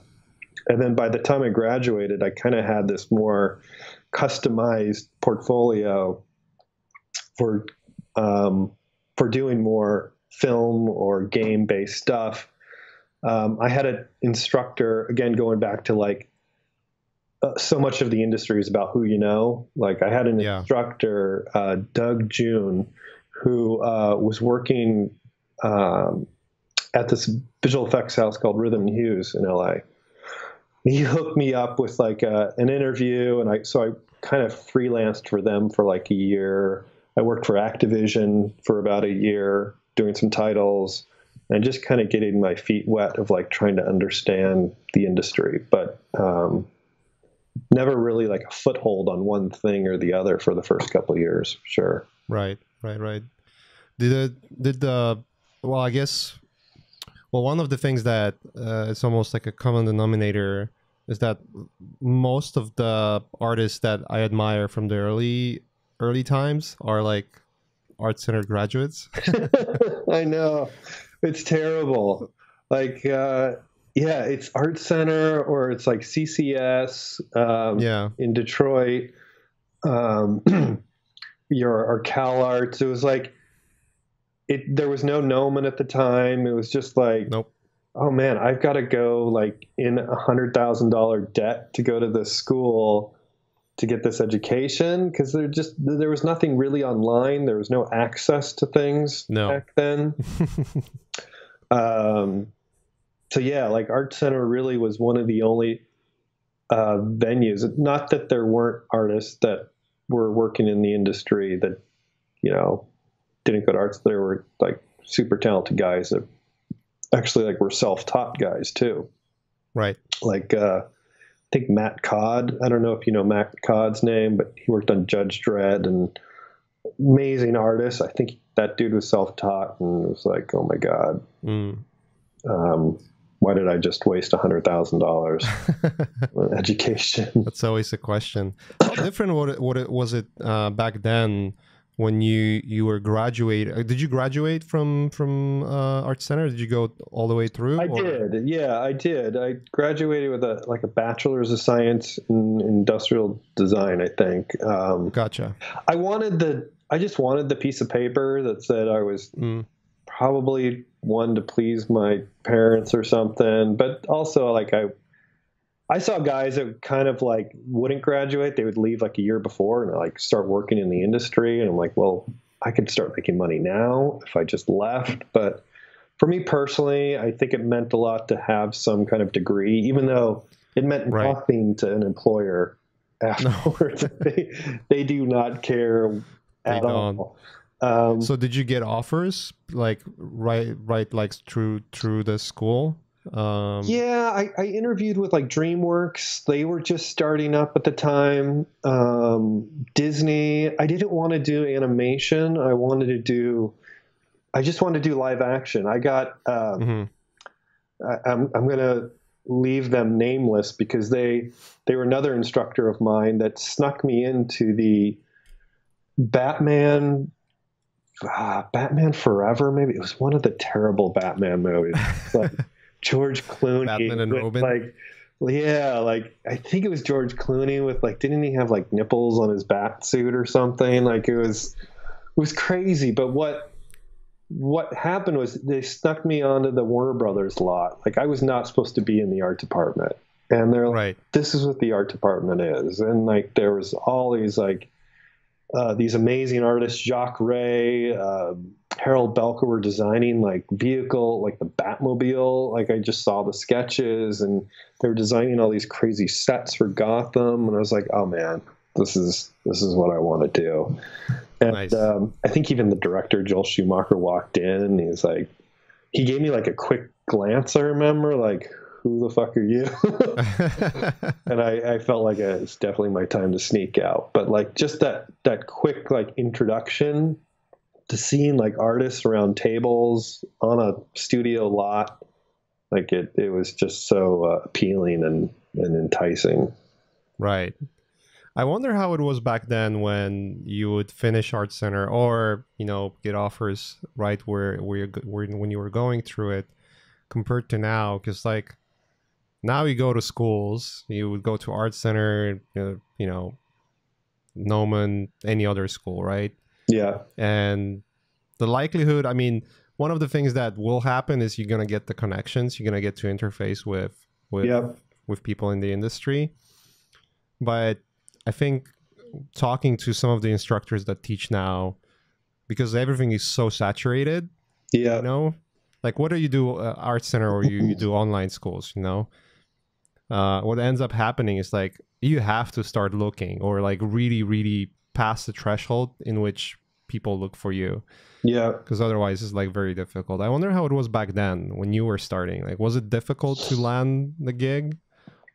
and then by the time I graduated, I kind of had this more customized portfolio for um, for doing more film or game based stuff. Um, I had an instructor, again, going back to like uh, so much of the industry is about who you know. Like I had an Yeah. instructor, uh, Doug June, who uh, was working um, at this visual effects house called Rhythm Hues in LA. He hooked me up with like a, an interview, and I so I kind of freelanced for them for like a year. I worked for Activision for about a year, doing some titles, and just kind of getting my feet wet of like trying to understand the industry, but um, never really like a foothold on one thing or the other for the first couple years. Sure. Right, right, right. Did it, did the well? I guess well, one of the things that uh, it's almost like a common denominator is that most of the artists that I admire from the early early times are like art center graduates. [LAUGHS] I know. It's terrible. Like, uh, yeah, it's Art Center or it's like CCS um, yeah, in Detroit. Um, [CLEARS THROAT] your or Cal Arts. It was like it. There was no Gnomon at the time. It was just like, nope. oh man, I've got to go like in a hundred thousand dollar debt to go to this school to get this education because there just there was nothing really online. There was no access to things No. back then. [LAUGHS] um, so yeah, like Art Center really was one of the only uh, venues. Not that there weren't artists that were working in the industry that you know didn't go to arts. There were like super talented guys that actually like were self-taught guys too. right. Like uh, I think Matt Codd. I don't know if you know Matt Codd's name, but he worked on Judge Dredd and amazing artist. I think that dude was self-taught and it was like, oh my god, Mm. um, why did I just waste a hundred thousand dollars on [LAUGHS] education? That's always a question. How different what it, what it was it uh, back then when you you were graduate? uh, Did you graduate from from uh, art center? Did you go all the way through? I or- did, yeah, I did. I graduated with a like a bachelor's of science in industrial design. I think um, Gotcha. I wanted the. I just wanted the piece of paper that said I was Mm. probably one to please my parents or something, but also like I. I saw guys that kind of like wouldn't graduate; they would leave like a year before and like start working in the industry. And I'm like, well, I could start making money now if I just left. But for me personally, I think it meant a lot to have some kind of degree, even though it meant Right. nothing to an employer [LAUGHS] afterwards. [LAUGHS] they, they do not care at all. Um, So did you get offers like right right like through through the school? Um, yeah, I, I interviewed with like DreamWorks. They were just starting up at the time. Um, Disney. I didn't want to do animation. I wanted to do. I just wanted to do live action. I got. Um, mhm. I, I'm I'm gonna leave them nameless because they they were another instructor of mine that snuck me into the Batman. Uh, Batman Forever, maybe it was one of the terrible Batman movies. [LAUGHS] Like George Clooney, Batman and with, Robin? like yeah, like I think it was George Clooney with like didn't he have like nipples on his bat suit or something? Like it was it was crazy. But what what happened was they snuck me onto the Warner Brothers lot. Like I was not supposed to be in the art department. And they're like, Right. this is what the art department is. And like there was all these like uh, these amazing artists, Jacques Rey, uh, Harald Belker were designing like vehicle, like the Batmobile. Like I just saw the sketches and they were designing all these crazy sets for Gotham. And I was like, oh man, this is, this is what I want to do. And Nice. um, I think even the director, Joel Schumacher, walked in and he's like, he gave me like a quick glance. I remember like, who the fuck are you? [LAUGHS] and I, I felt like it's definitely my time to sneak out. But like just that that quick like introduction to seeing like artists around tables on a studio lot, like it it was just so uh, appealing and and enticing. Right. I wonder how it was back then when you would finish Art Center or you know get offers right where where, you're, where when you were going through it compared to now because like now you go to schools you would go to Art Center uh, you know Gnomon any other school right Yeah, and the likelihood i mean one of the things that will happen is you're gonna get the connections. You're gonna get to interface with with with people in the industry. But I think talking to some of the instructors that teach now, because everything is so saturated, Yeah. you know, like whether you do uh, art center or you, you do online schools, you know, uh, what ends up happening is like you have to start looking or like really, really past the threshold in which people look for you Yeah. because otherwise it's like very difficult. I wonder how it was back then when you were starting. Like, was it difficult to land the gig?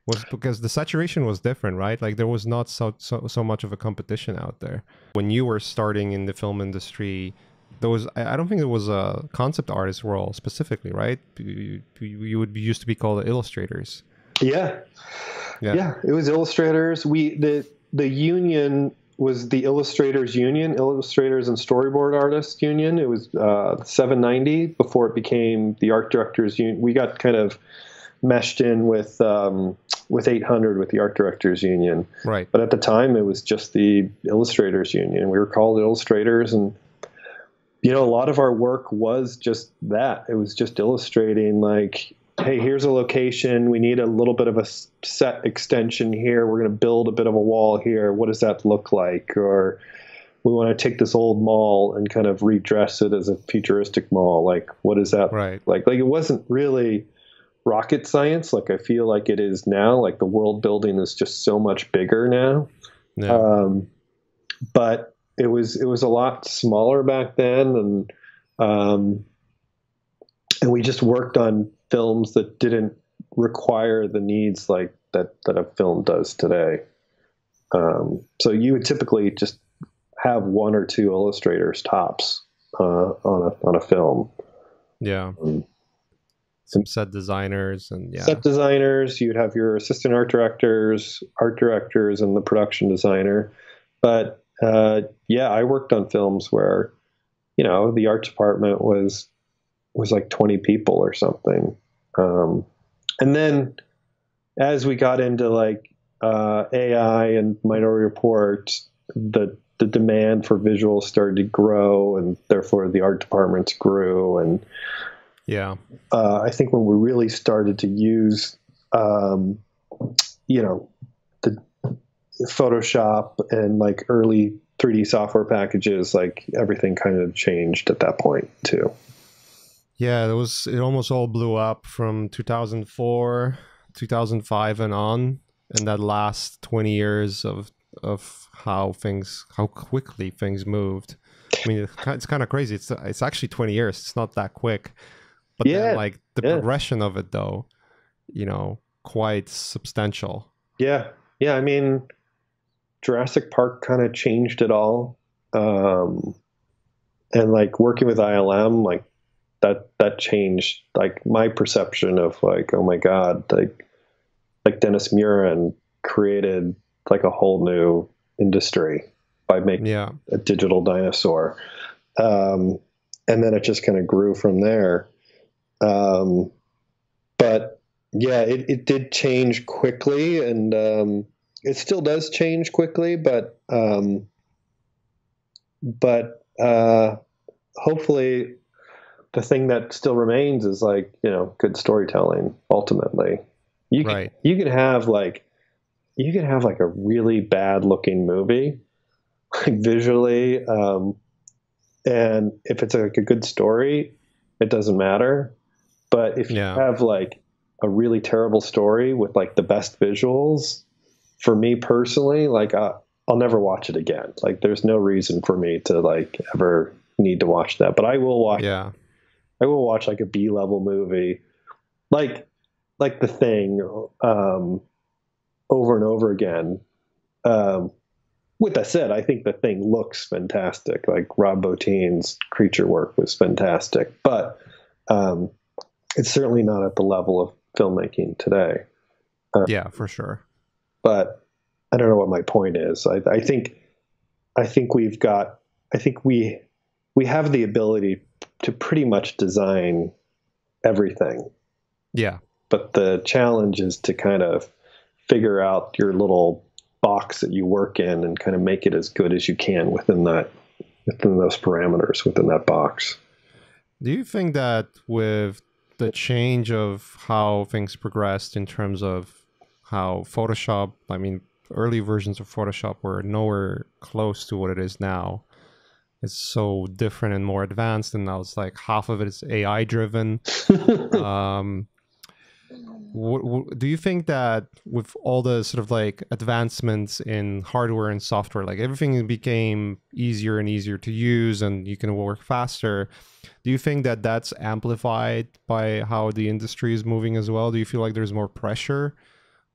Was because the saturation was different, right? Like there was not so so, so much of a competition out there when you were starting in the film industry. There was I don't think there was a concept artist role specifically, right? You, you you would be used to be called illustrators. Yeah. Yeah. Yeah. It was illustrators. We the the union was the illustrators union, illustrators and storyboard artists union. It was uh, 790 before it became the art directors union. We got kind of meshed in with um, with 800 with the art directors union. Right. But at the time, it was just the illustrators union. We were called illustrators, and you know, a lot of our work was just that. It was just illustrating, like, hey, here's a location. We need a little bit of a set extension here. We're going to build a bit of a wall here. What does that look like? Or we want to take this old mall and kind of redress it as a futuristic mall. Like, what is that Right. like? Like, it wasn't really rocket science like I feel like it is now. Like, the world building is just so much bigger now Yeah. um, but it was it was a lot smaller back then, and um, and we just worked on films that didn't require the needs like that that a film does today. Um, so you would typically just have one or two illustrators tops uh, on a on a film. yeah. Um, Some set designers and yeah. Set designers, you'd have your assistant art directors, art directors, and the production designer. But uh, yeah, I worked on films where, you know, the art department was was like twenty people or something. Um, and then as we got into like uh, AI and Minority Report, the the demand for visuals started to grow, and therefore the art departments grew, and yeah. uh, I think when we really started to use, um, you know, the Photoshop and like early 3D software packages, like everything kind of changed at that point too. Yeah, it was it almost all blew up from 2004, 2005 and on and that last 20 years of of how things how quickly things moved. I mean, it's kind of crazy. It's it's actually 20 years. It's not that quick. But Yeah, then like the yeah. progression of it though, you know, quite substantial. Yeah, yeah. I mean, Jurassic Park kind of changed it all, um, and like working with ILM, like that that changed like my perception of like, oh my god, like like Dennis Muren created like a whole new industry by making Yeah. a digital dinosaur. Um, and then it just kind of grew from there. Um, but yeah, it, it did change quickly and um, it still does change quickly, but um, but uh, hopefully the thing that still remains is like, you know, good storytelling ultimately. You can, Right. you can have like you can have like a really bad looking movie like visually um, and if it's like a good story it doesn't matter but if Yeah. you have like a really terrible story with like the best visuals for me personally like uh, i'll never watch it again like there's no reason for me to like ever need to watch that but i will watch Yeah. I will watch like a B level movie, like like The Thing, um, over and over again. Um, with that said, I think The Thing looks fantastic. Like Rob Bottin's creature work was fantastic, but um, it's certainly not at the level of filmmaking today. Yeah, for sure. But I don't know what my point is. I, I think I think we've got. I think we we have the ability to pretty much design everything. Yeah. But the challenge is to kind of figure out your little box that you work in and kind of make it as good as you can within that within those parameters within that box. Do you think that with the change of how things progressed in terms of how Photoshop, I mean, early versions of Photoshop were nowhere close to what it is now. It's so different and more advanced, and now it's like half of it is AI driven. [LAUGHS] um, w- w- do you think that with all the sort of like advancements in hardware and software, like everything became easier and easier to use, and you can work faster? Do you think that that's amplified by how the industry is moving as well? Do you feel like there's more pressure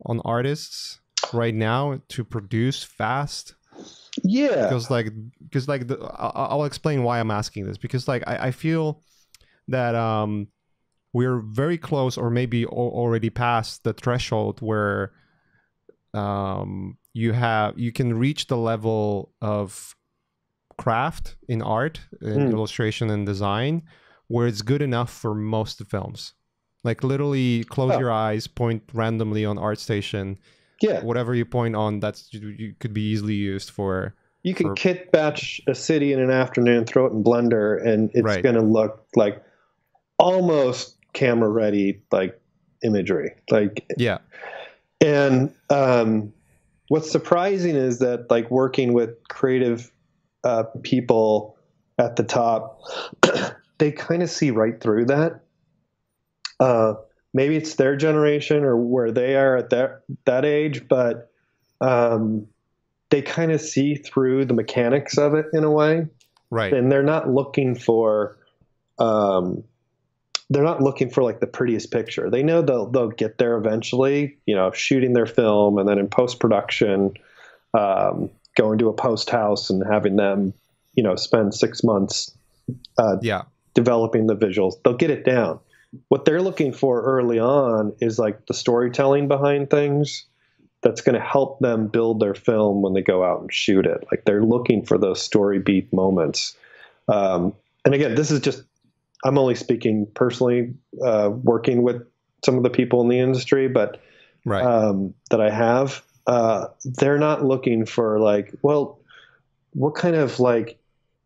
on artists right now to produce fast? Yeah, because like because like the, I'll explain why I'm asking this because like I, I feel that um we're very close or maybe already past the threshold where um you have you can reach the level of craft in art in mm. illustration and design where it's good enough for most films like literally close oh. your eyes point randomly on artstation yeah. whatever you point on that's you, could be easily used for you can for... kitbash a city in an afternoon throw it in blender and it's right. going to look like almost camera ready like imagery like yeah. And um what's surprising is that like working with creative uh, people at the top [COUGHS] they kind of see right through that. Uh, maybe it's their generation or where they are at that that age, but um, they kind of see through the mechanics of it in a way, right? And they're not looking for, um, they're not looking for like the prettiest picture. They know they'll they'll get there eventually. You know, shooting their film and then in post production, um, going to a post house and having them, you know, spend six months, uh, yeah, developing the visuals. They'll get it down what they're looking for early on is like the storytelling behind things that's going to help them build their film when they go out and shoot it. Like they're looking for those story beat moments. Um, and again, this is just, I'm only speaking personally, uh, working with some of the people in the industry, but right. um, that I have, uh, they're not looking for like, well, what kind of like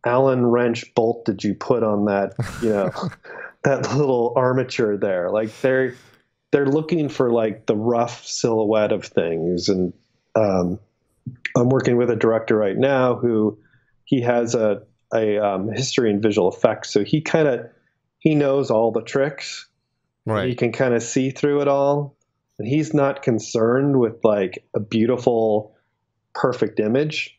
Allen wrench bolt did you put on that, you know, [LAUGHS] that [LAUGHS] little armature there. Like they're they're looking for like the rough silhouette of things. And um, I'm working with a director right now who he has a a um, history in visual effects, so he kind of he knows all the tricks. Right. He can kind of see through it all, and he's not concerned with like a beautiful, perfect image.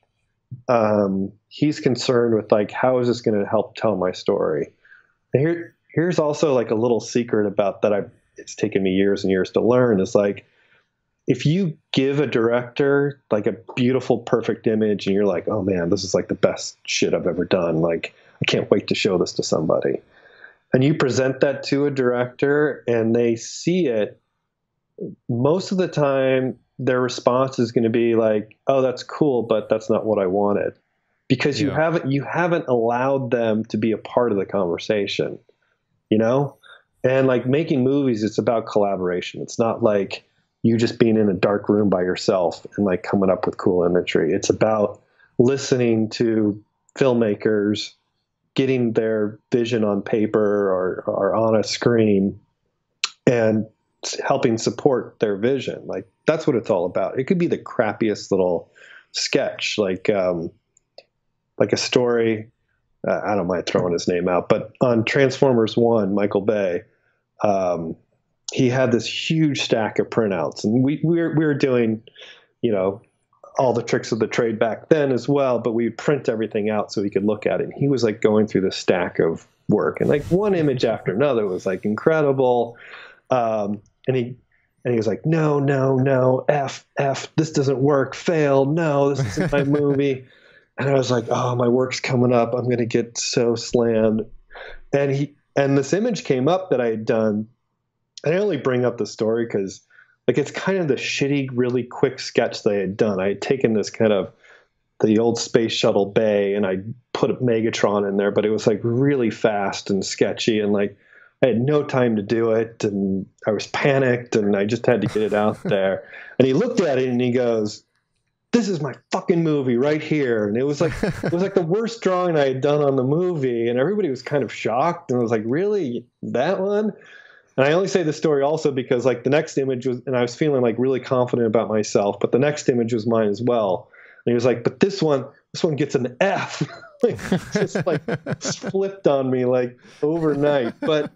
Um, he's concerned with like how is this going to help tell my story. And here, here's also like a little secret about that I've it's taken me years and years to learn is like if you give a director like a beautiful perfect image and you're like oh man this is like the best shit i've ever done. Like i can't wait to show this to somebody. And you present that to a director and they see it most of the time their response is going to be like oh that's cool but that's not what i wanted. Because you haven't you haven't allowed them to be a part of the conversation you know? And like making movies, it's about collaboration. It's not like you just being in a dark room by yourself and like coming up with cool imagery. It's about listening to filmmakers, getting their vision on paper or, or on a screen and helping support their vision. Like that's what it's all about. It could be the crappiest little sketch, like um, like a story uh, I don't mind throwing his name out, but on Transformers One, Michael Bay, um, he had this huge stack of printouts, and we we were, we were doing, you know, all the tricks of the trade back then as well, but we'd print everything out so he could look at it. And he was like going through the stack of work, and like one image after another was like incredible. Um, and he and he was like, "No, no, no, f, f, this doesn't work, fail, no, this isn't my [LAUGHS] movie." And I was like, "Oh, my work's coming up. I'm gonna get so slammed." And he and this image came up that I had done. I only bring up the story because, like, it's kind of the shitty, really quick sketch they had done. I had taken this kind of the old space shuttle bay and I put a Megatron in there, but it was like really fast and sketchy and like I had no time to do it and I was panicked and I just had to get it out there. [LAUGHS] and he looked at it and he goes, this is my fucking movie right here. And it was like [LAUGHS] it was like the worst drawing I had done on the movie, and everybody was kind of shocked and I was like, really that one? And I only say this story also because like the next image was, and I was feeling like really confident about myself, but the next image was mine as well. And he was like, but this one, this one gets an F. [LAUGHS] like, just like flipped on me like overnight. But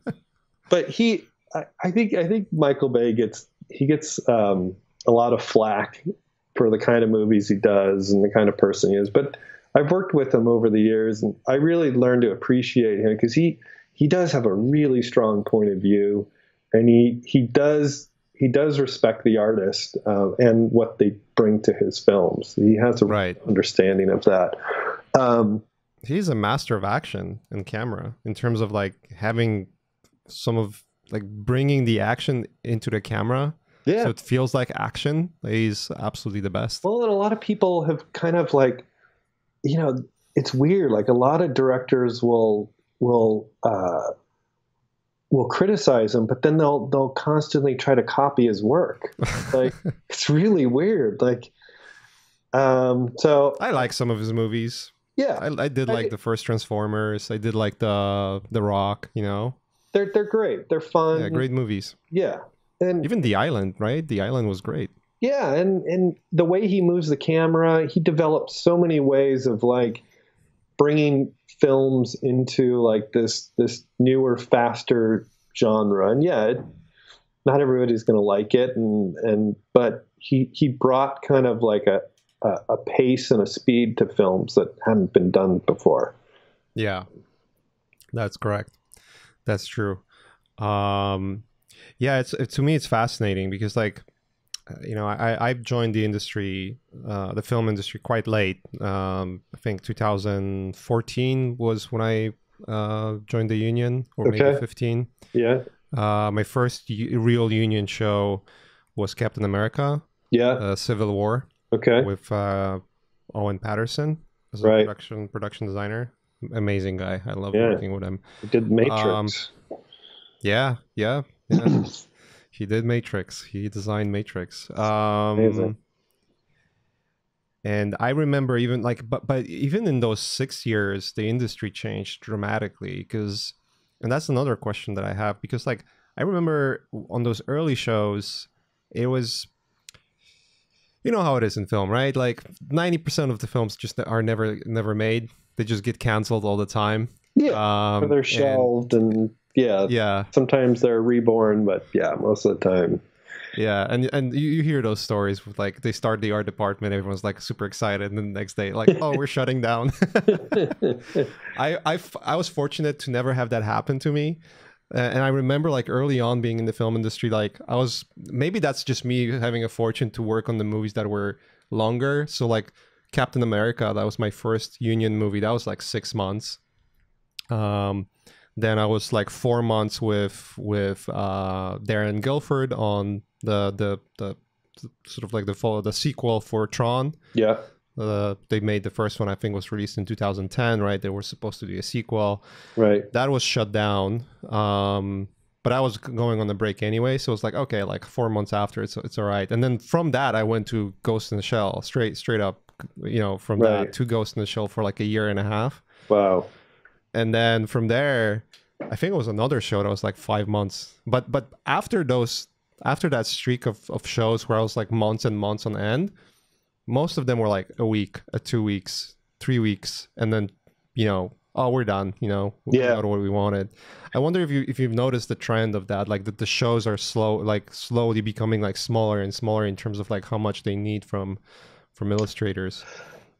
but he, I, I think I think Michael Bay gets he gets um, a lot of flack for the kind of movies he does and the kind of person he is. But I've worked with him over the years, and I really learned to appreciate him because he he does have a really strong point of view, and he he does he does respect the artist uh, and what they bring to his films. He has a Right. understanding of that. Um, He's a master of action and camera in terms of like having some of like bringing the action into the camera yeah. so it feels like action. He's absolutely the best. Well, and a lot of people have kind of like, you know, it's weird. Like a lot of directors will will uh, will criticize him, but then they'll they'll constantly try to copy his work. [LAUGHS] Like it's really weird. Like, um, so I like some of his movies. yeah, I, I did I- like the first Transformers. I did like the the Rock. You know, they're they're great. They're fun. yeah, great movies. Yeah, and Even The Island, right? The Island was great. Yeah, and and the way he moves the camera, he developed so many ways of like bringing films into like this this newer, faster genre. And yeah, it, not everybody's going to like it, and and but he he brought kind of like a, a a pace and a speed to films that hadn't been done before. Yeah, that's correct. That's true. Um, yeah, it's it, to me it's fascinating because like uh, you know I I've joined the industry, uh, the film industry quite late. Um, I think 2014 was when I uh, joined the union, or maybe 15. Yeah, Uh, my first u- real union show was Captain America: yeah, uh, Civil War okay, with uh, Owen Paterson as a Right. production production designer. Amazing guy. I love Yeah. working with him. he did Matrix. Yeah, yeah, yeah. [CLEARS THROAT] he did Matrix. He designed Matrix. Um, Amazing. and I remember even like, but but even in those six years, the industry changed dramatically. Because, and that's another question that I have. Because like I remember on those early shows, it was. You know how it is in film, right? Like ninety percent of the films just are never never made. They just get canceled all the time. yeah, Um, they're and- shelved and yeah, yeah, sometimes they're reborn, but yeah, most of the time. Yeah, and and you, you hear those stories with like they start the art department, everyone's like super excited, and then the next day like, oh, we're shutting down. [LAUGHS] I I I was fortunate to never have that happen to me, uh, and I remember like early on being in the film industry, like I was maybe that's just me having a fortune to work on the movies that were longer. So like Captain America, that was my first union movie. That was like six months. Um, then I was like four months with with uh, Darren Gilford on the the the sort of like the follow the sequel for Tron. yeah, Uh, they made the first one I think was released in 2010, right? They were supposed to do a sequel. right. That was shut down. Um, but I was going on the break anyway, so it's like okay, like four months after, it's it's all right. And then from that, I went to Ghost in the Shell, straight straight up, you know, from Right. that to Ghost in the Shell for like a year and a half Wow. And then from there i think it was another show that was like five months. But but after those after that streak of, of shows where i was like months and months on end most of them were like a week a two weeks three weeks and then you know oh we're done you know we Yeah. got what we wanted. I wonder if you if you've noticed the trend of that like that the shows are slow like slowly becoming like smaller and smaller in terms of like how much they need from from illustrators.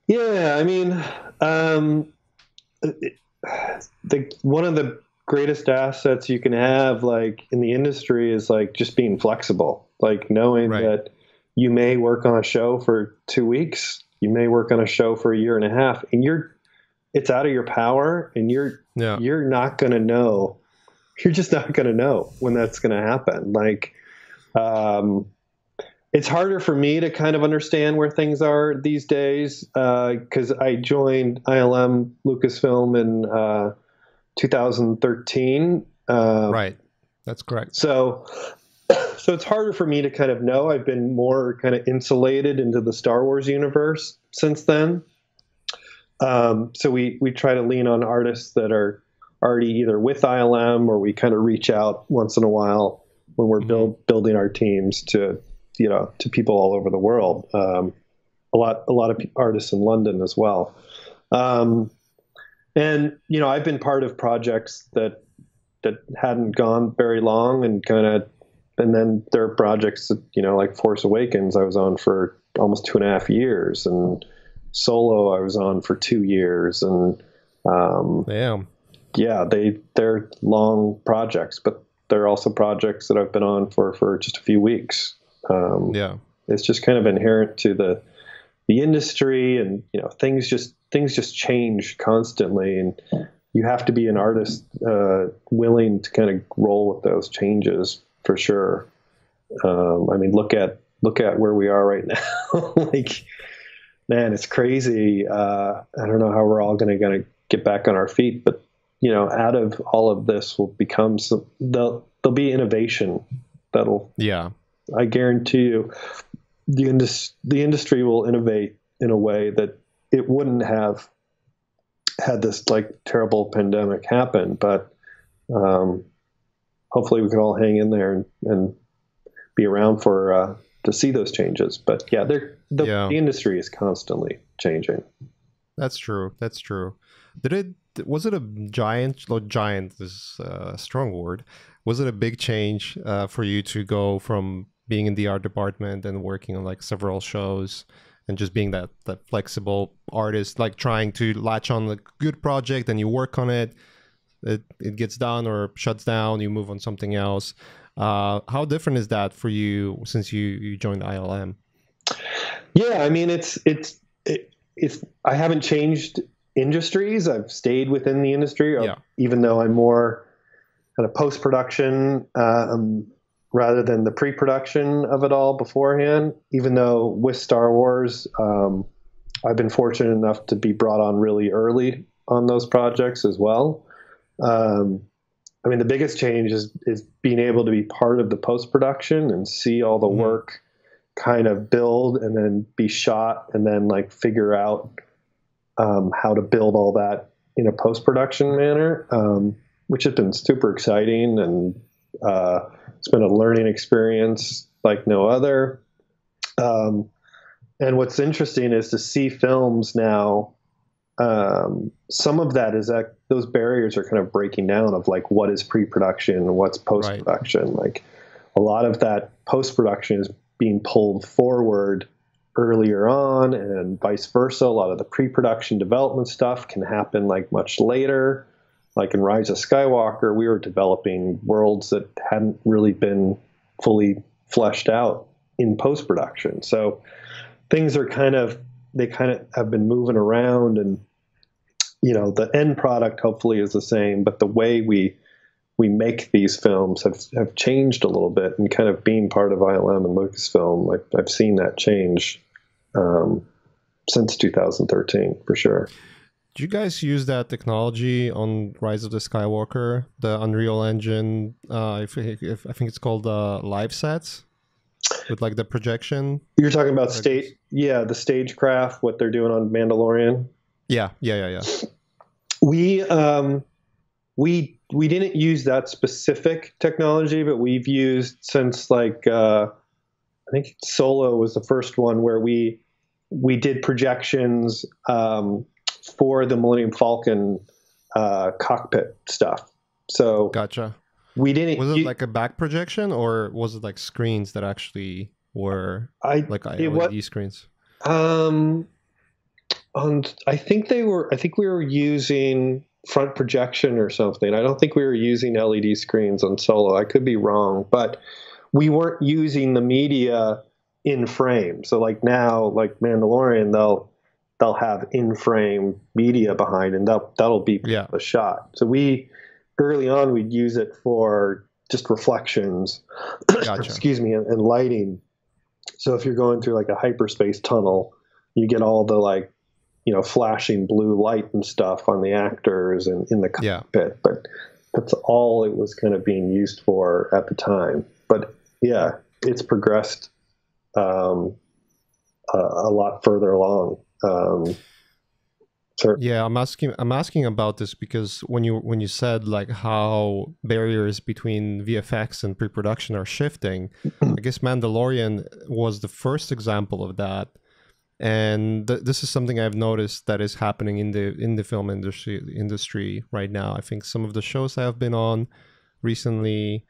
Yeah, I mean, um, it- the one of the greatest assets you can have, like in the industry, is like just being flexible. Like knowing Right. that you may work on a show for two weeks, you may work on a show for a year and a half, and you're it's out of your power, and you're yeah you're not going to know. You're just not going to know when that's going to happen. Like, um, it's harder for me to kind of understand where things are these days because I joined ILM Lucasfilm in uh, 2013. Uh, right that's correct So [COUGHS] so it's harder for me to kind of know. I've been more kind of insulated into the Star Wars universe since then. Um, so we we try to lean on artists that are already either with ILM or we kind of reach out once in a while when we're build, building our teams to you know to people all over the world. Um, a lot a lot of artists in London as well. Um, and you know I've been part of projects that that hadn't gone very long and kind of and then there are projects that you know like Force Awakens I was on for almost two and a half years and Solo I was on for two years and um, Damn. yeah they they're long projects but they're also projects that I've been on for for just a few weeks um, Yeah. it's just kind of inherent to the the industry and you know things just things just change constantly and you have to be an artist uh, willing to kind of roll with those changes for sure um, i mean look at look at where we are right now [LAUGHS] like man it's crazy uh, i don't know how we're all going to going to get back on our feet but you know out of all of this will become some there'll, there'll be innovation that'll Yeah. I guarantee you, the indus- the industry will innovate in a way that it wouldn't have had this like terrible pandemic happen. But um, hopefully, we can all hang in there and, and be around for uh, to see those changes. But yeah, they're, the, Yeah. the industry is constantly changing. That's true. That's true. Did it? Was it a giant? Well, giant is uh, a strong word. Was it a big change uh, for you to go from being in the art department and working on like several shows and just being that that flexible artist, like trying to latch on a good project and you work on it, it it gets done or shuts down, you move on something else. Uh, how different is that for you since you you joined ILM? Yeah, I mean it's it's it, it's I haven't changed industries. I've stayed within the industry, uh, Yeah. even though I'm more kind of post production um, rather than the pre production of it all beforehand. Even though with Star Wars, um, I've been fortunate enough to be brought on really early on those projects as well. Um, I mean, the biggest change is is being able to be part of the post production and see all the Mhm. work kind of build and then be shot and then like figure out um, how to build all that in a post production manner, um, which has been super exciting and uh, it's been a learning experience like no other. Um, and what's interesting is to see films now. Um, some of that is that those barriers are kind of breaking down of like what is pre-production, what's post-production. Like a lot of that post-production is being pulled forward earlier on, and vice versa. A lot of the pre-production development stuff can happen like much later. Like in Rise of Skywalker, we were developing worlds that hadn't really been fully fleshed out in post-production. So things are kind of they kind of have been moving around and you know the end product hopefully is the same but the way we we make these films have, have changed a little bit and kind of being part of ILM and Lucasfilm I've, I've seen that change um, since 2013 for sure Do you guys use that technology on Rise of the Skywalker, the Unreal Engine? Uh, if, if I think it's called uh, live sets with like the projection. you're talking about state yeah the stagecraft what they're doing on Mandalorian Yeah, yeah, yeah, yeah. we um, we we didn't use that specific technology, but we've used since like uh, I think Solo was the first one where we we did projections um, for the Millennium Falcon uh, cockpit stuff. So Gotcha. we didn't. Was it u- like a back projection or was it like screens that actually were I like LED wa- screens? Um, on I think they were. I think we were using front projection or something. I don't think we were using LED screens on Solo. I could be wrong, but we weren't using the media in frame. So like now, like Mandalorian, they'll they'll have in frame media behind, and that that'll be Yeah. the shot. So we early on we'd use it for just reflections [CLEARS THROAT] Gotcha. excuse me, and, and lighting. So if you're going through like a hyperspace tunnel, you get all the like, you know, flashing blue light and stuff on the actors and in the Yeah. cockpit. But that's all it was kind of being used for at the time. But yeah, it's progressed um, a, a, lot further along. Um, Yeah, I'm asking. I'm asking about this because when you when you said like how barriers between VFX and pre-production are shifting, [CLEARS THROAT] I guess Mandalorian was the first example of that, and th- this is something I've noticed that is happening in the in the film industry industry right now. I think some of the shows I have been on recently,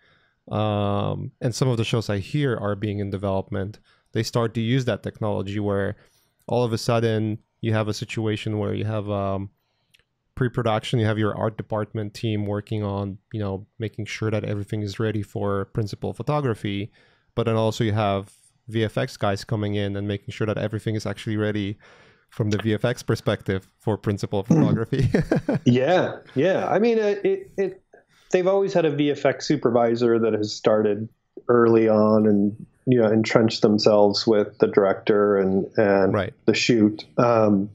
um, and some of the shows I hear are being in development. They start to use that technology where all of a sudden you have a situation where you have um, pre-production you have your art department team working on you know making sure that everything is ready for principal photography but then also you have vfx guys coming in and making sure that everything is actually ready from the vfx perspective for principal photography. [LAUGHS] Yeah yeah. I mean it, it, it they've always had a vfx supervisor that has started early on and you know entrenched themselves with the director and and right. the shoot. Um,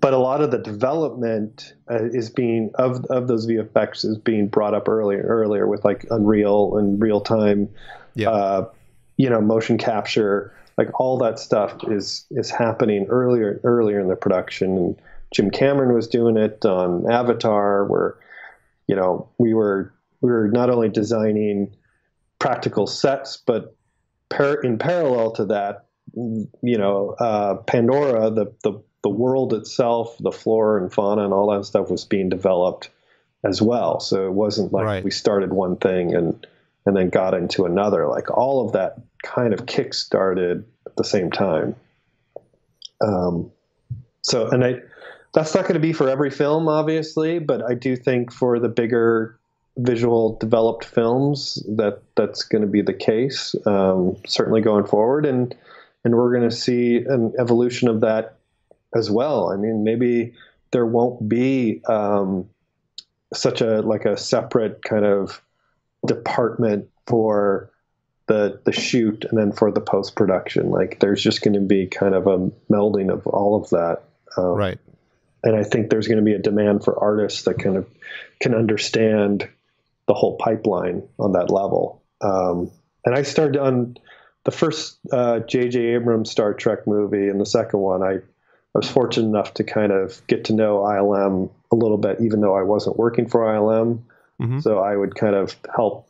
but a lot of the development uh, is being of of those VFX is being brought up earlier earlier with like Unreal and real time, yeah. uh, you know, motion capture. Like all that stuff is is happening earlier earlier in the production. And Jim Cameron was doing it on Avatar, where you know we were we were not only designing practical sets, but par- in parallel to that, you know, uh, Pandora, the, the the world itself, the flora and fauna and all that stuff was being developed as well. So it wasn't like right. we started one thing and and then got into another. Like all of that kind of kick started at the same time. Um, so and I that's not going to be for every film, obviously, but I do think for the bigger visual developed films that that's going to be the case um, certainly going forward. And and we're going to see an evolution of that as well. I mean maybe there won't be um, such a like a separate kind of department for the the shoot and then for the post production like there's just going to be kind of a melding of all of that. Um, right. and i think there's going to be a demand for artists that kind of can understand the whole pipeline on that level. Um, and I started on the first J.J. Uh, Abrams Star Trek movie and the second one. I, I was fortunate enough to kind of get to know ILM a little bit, even though I wasn't working for ILM. Mm-hmm. So I would kind of help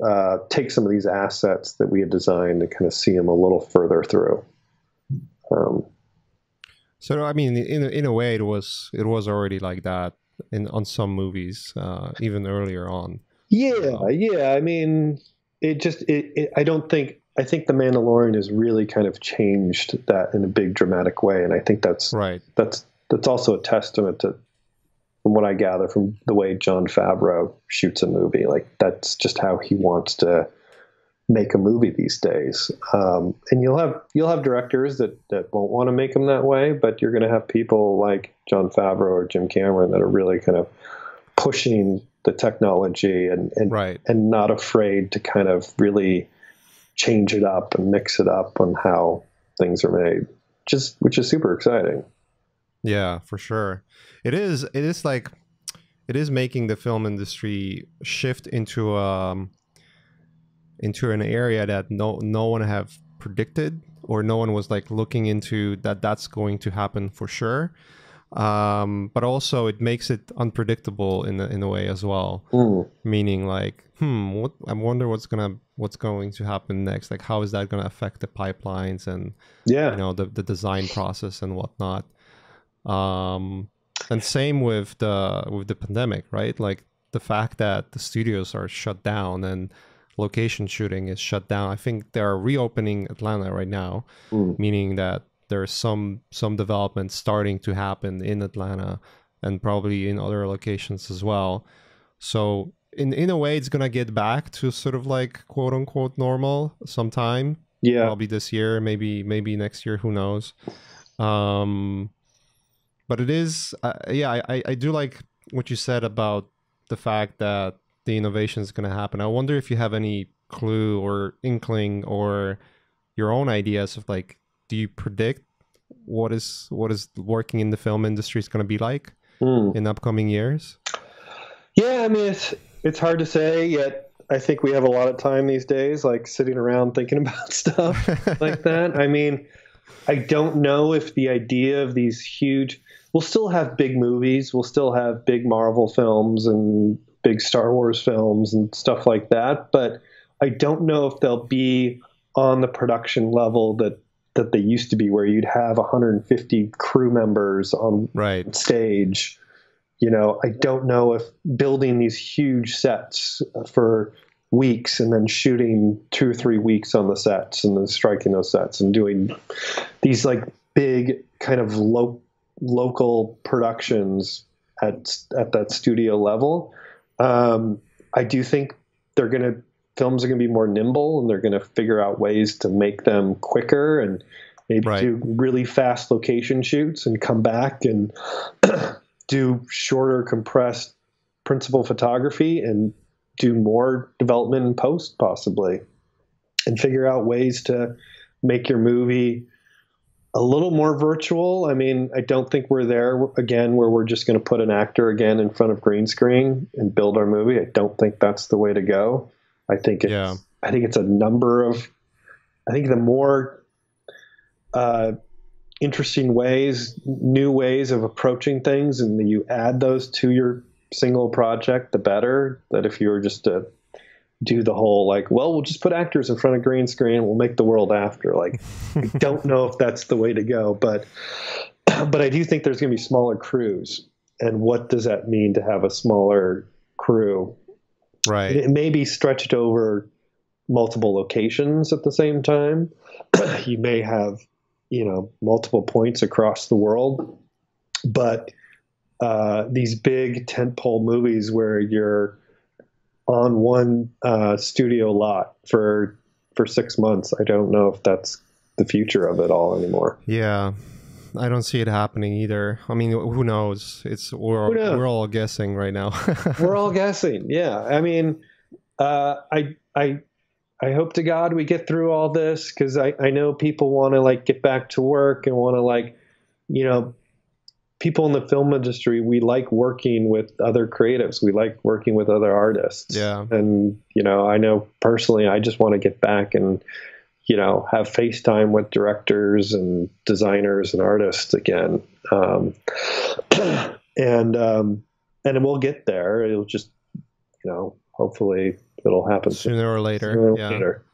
uh, take some of these assets that we had designed and kind of see them a little further through. Um, so I mean, in in a way, it was it was already like that in on some movies, uh, even earlier on. Yeah, yeah. I mean, it just it, it, I don't think I think the Mandalorian has really kind of changed that in a big dramatic way, and I think that's right. That's that's also a testament to, from what I gather from the way Jon Favreau shoots a movie. Like that's just how he wants to make a movie these days. Um, and you'll have you'll have directors that that won't want to make them that way, but you're going to have people like Jon Favreau or Jim Cameron that are really kind of pushing the technology and and right. and not afraid to kind of really change it up and mix it up on how things are made. Just which is super exciting. Yeah, for sure. It is it is like it is making the film industry shift into um into an area that no no one have predicted or no one was like looking into that that's going to happen for sure. Um, but also it makes it unpredictable in a, in a way as well. Mm. meaning like hmm what i wonder what's gonna what's going to happen next. Like how is that gonna affect the pipelines and yeah. you know the, the design process and whatnot? Um and same with the with the pandemic right? Like the fact that the studios are shut down and location shooting is shut down. I think they're reopening Atlanta right now, mm. meaning that there's some some development starting to happen in Atlanta and probably in other locations as well. So in in a way, it's gonna get back to sort of like quote unquote normal sometime. Yeah, probably this year, maybe maybe next year. Who knows? Um, but it is, uh, yeah. I I do like what you said about the fact that the innovation is going to happen. I wonder if you have any clue or inkling or your own ideas of like, do you predict what is what is working in the film industry is going to be like mm. in upcoming years? Yeah, I mean it's it's hard to say yet. I think we have a lot of time these days, like sitting around thinking [LAUGHS] about stuff like that. I mean, I don't know if the idea of these huge, we'll still have big movies, we'll still have big Marvel films and big Star Wars films and stuff like that, but I don't know if they'll be on the production level that that they used to be, where you'd have 150 crew members on right. stage. You know, I don't know if building these huge sets for weeks and then shooting two or three weeks on the sets and then striking those sets and doing these like big kind of lo- local productions at at that studio level. Um, I do think they're going to films are going to be more nimble and they're going to figure out ways to make them quicker and maybe Right. do really fast location shoots and come back and [CLEARS THROAT] do shorter compressed principal photography and do more development in post possibly and figure out ways to make your movie a little more virtual. I mean, I don't think we're there again where we're just going to put an actor again in front of green screen and build our movie. I don't think that's the way to go. I think it's Yeah. I think it's a number of I think the more uh, interesting ways, new ways of approaching things, and you add those to your single project, the better. That if you were just to do the whole like, well, we'll just put actors in front of green screen, we'll make the world after. Like, I [LAUGHS] don't know if that's the way to go, but [CLEARS THROAT] but I do think there's going to be smaller crews, and what does that mean to have a smaller crew? Right. It may be stretched over multiple locations at the same time. [CLEARS THROAT] you may have, you know, multiple points across the world, but uh, these big tentpole movies where you're on one uh, studio lot for for six months, I don't know if that's the future of it all anymore. Yeah. I don't see it happening either. I mean, who knows? It's we're knows? we're all guessing right now. [LAUGHS] We're all guessing. Yeah, I mean, uh, I I I hope to God we get through all this because I I know people want to like get back to work and want to like, you know, people in the film industry we like working with other creatives. We like working with other artists. Yeah. and you know, I know personally, I just want to get back and you know have FaceTime with directors and designers and artists again. Um, [CLEARS THROAT] and um, and we'll get there. It'll just, you know, hopefully it'll happen Sooner or later. sooner or yeah. later.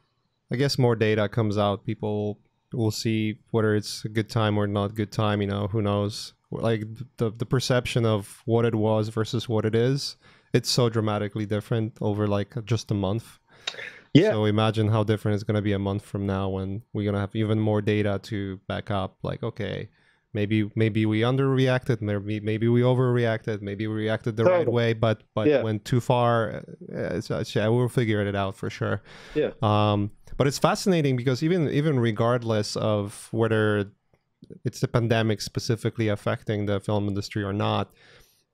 I guess more data comes out. People will see whether it's a good time or not good time. You know, who knows? Like the the perception of what it was versus what it is. It's so dramatically different over like just a month. Yeah. So imagine how different it's going to be a month from now when we're going to have even more data to back up. Like, okay, maybe maybe we underreacted, maybe maybe we overreacted, maybe we reacted the right way, but but Yeah. went too far. It's, it's- yeah, we'll figure it out for sure. Yeah. Um, but it's fascinating because even even regardless of whether it's the pandemic specifically affecting the film industry or not,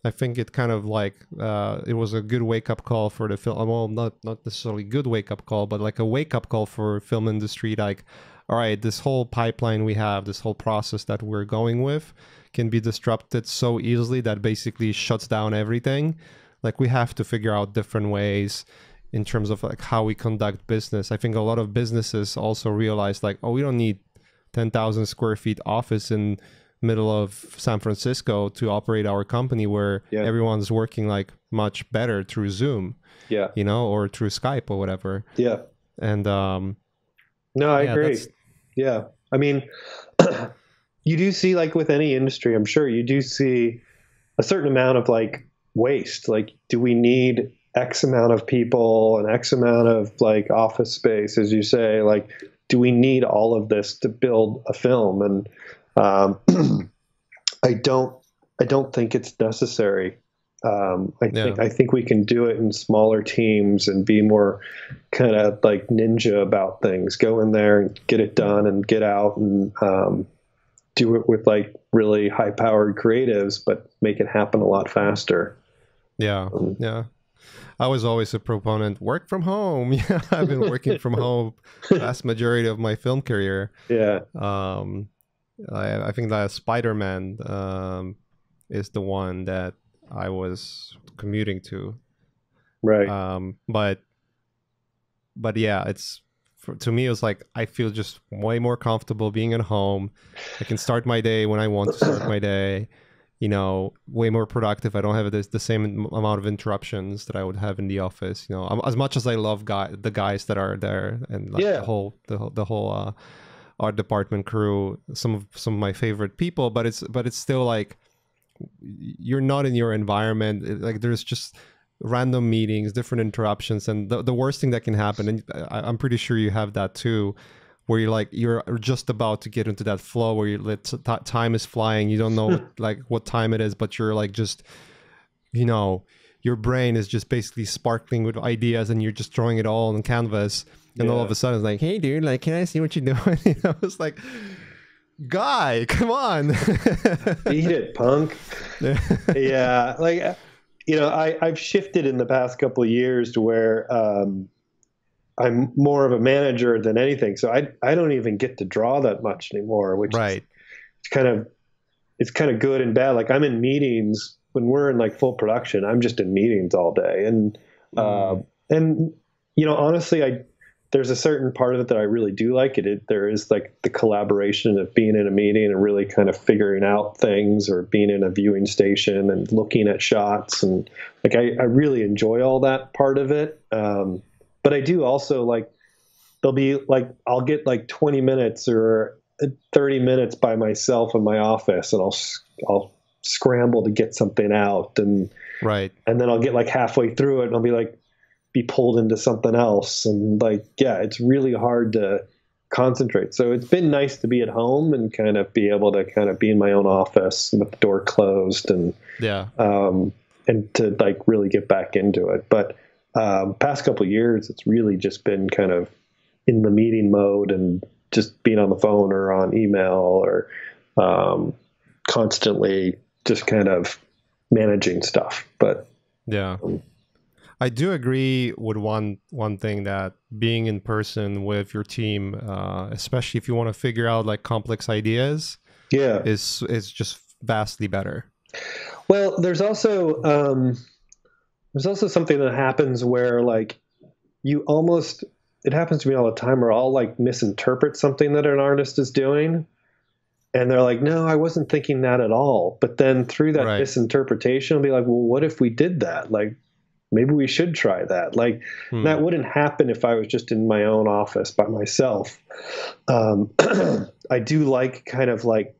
I think it kind of like uh, it was a good wake up call for the film. Well, not not necessarily good wake up call, but like a wake up call for film industry. Like, all right, this whole pipeline we have, this whole process that we're going with, can be disrupted so easily that basically shuts down everything. Like we have to figure out different ways in terms of like how we conduct business. I think a lot of businesses also realize like, oh, we don't need ten thousand square feet office in middle of San Francisco to operate our company where Yeah. everyone's working like much better through Zoom, Yeah. you know, or through Skype or whatever. Yeah. And um No, I Yeah, agree. Yeah. I mean, [CLEARS THROAT] you do see, like with any industry, I'm sure you do see a certain amount of like waste. Like, do we need X amount of people and X amount of like office space, as you say? Like, do we need all of this to build a film? And um, [CLEARS THROAT] I don't, I don't think it's necessary. Um, I think I think we can do it in smaller teams and be more kind of like ninja about things. Go in there and get it done and get out and um, do it with like really high powered creatives, but make it happen a lot faster. yeah, Um, yeah. I was always a proponent work from home. [LAUGHS] Yeah, I've been working from home vast majority of my film career. Yeah, Um, I, I think that Spider Man um, is the one that I was commuting to. right. Um, but but yeah, it's for, to me it was like I feel just way more comfortable being at home. I can start my day when I want to start my day. You know, way more productive. I don't have the, the same amount of interruptions that I would have in the office. You know, as much as I love guy the guys that are there and like Yeah. the whole the whole- the whole uh, art department crew, some of some of my favorite people. But it's but it's still like you're not in your environment. It- Like there's just random meetings, different interruptions, and the, the worst thing that can happen, and I, I'm pretty sure you have that too, where you're like you're just about to get into that flow where you time is flying, you don't know what, [LAUGHS] like what time it is, but you're like just, you know, your brain is just basically sparkling with ideas, and you're just throwing it all on canvas, and all of a sudden it's like, hey dude, like can I see what you're [LAUGHS] doing? you know, it's like. Guy, come on! [LAUGHS] Eat it, punk. yeah, like you know, I I've shifted in the past couple of years to where um, I'm more of a manager than anything. So I I don't even get to draw that much anymore, which right. is kind of it's kind of good and bad. Like I'm in meetings when we're in like full production. I'm just in meetings all day, and uh, and you know, honestly, I there's a certain part of it that I really do like. It, it there is like the collaboration of being in a meeting and really kind of figuring out things, or being in a viewing station and looking at shots, and like I, I really enjoy all that part of it. Um, but I do also like there'll be like I'll get like 20 minutes or 30 minutes by myself in my office, and I'll I'll scramble to get something out, and Right. and then I'll get like halfway through it, and I'll be like be pulled into something else, and like yeah, it's really hard to concentrate. So it's been nice to be at home and kind of be able to kind of be in my own office with the door closed and Yeah. um, and to like really get back into it. But um, past couple of years, it's really just been kind of in the meeting mode and just being on the phone or on email or um, constantly just kind of managing stuff. But Yeah. Um, I do agree with one one thing that being in person with your team, uh, especially if you want to figure out like complex ideas, yeah, is is just vastly better. Well, there's also um, there's also something that happens where like you almost it happens to me all the time where I'll like misinterpret something that an artist is doing. And they're like, no, I wasn't thinking that at all. But then through that Right. misinterpretation, I'll be like, well, what if we did that? Like, maybe we should try that. Like, Hmm. that wouldn't happen if I was just in my own office by myself. Um, [CLEARS THROAT] I do like kind of like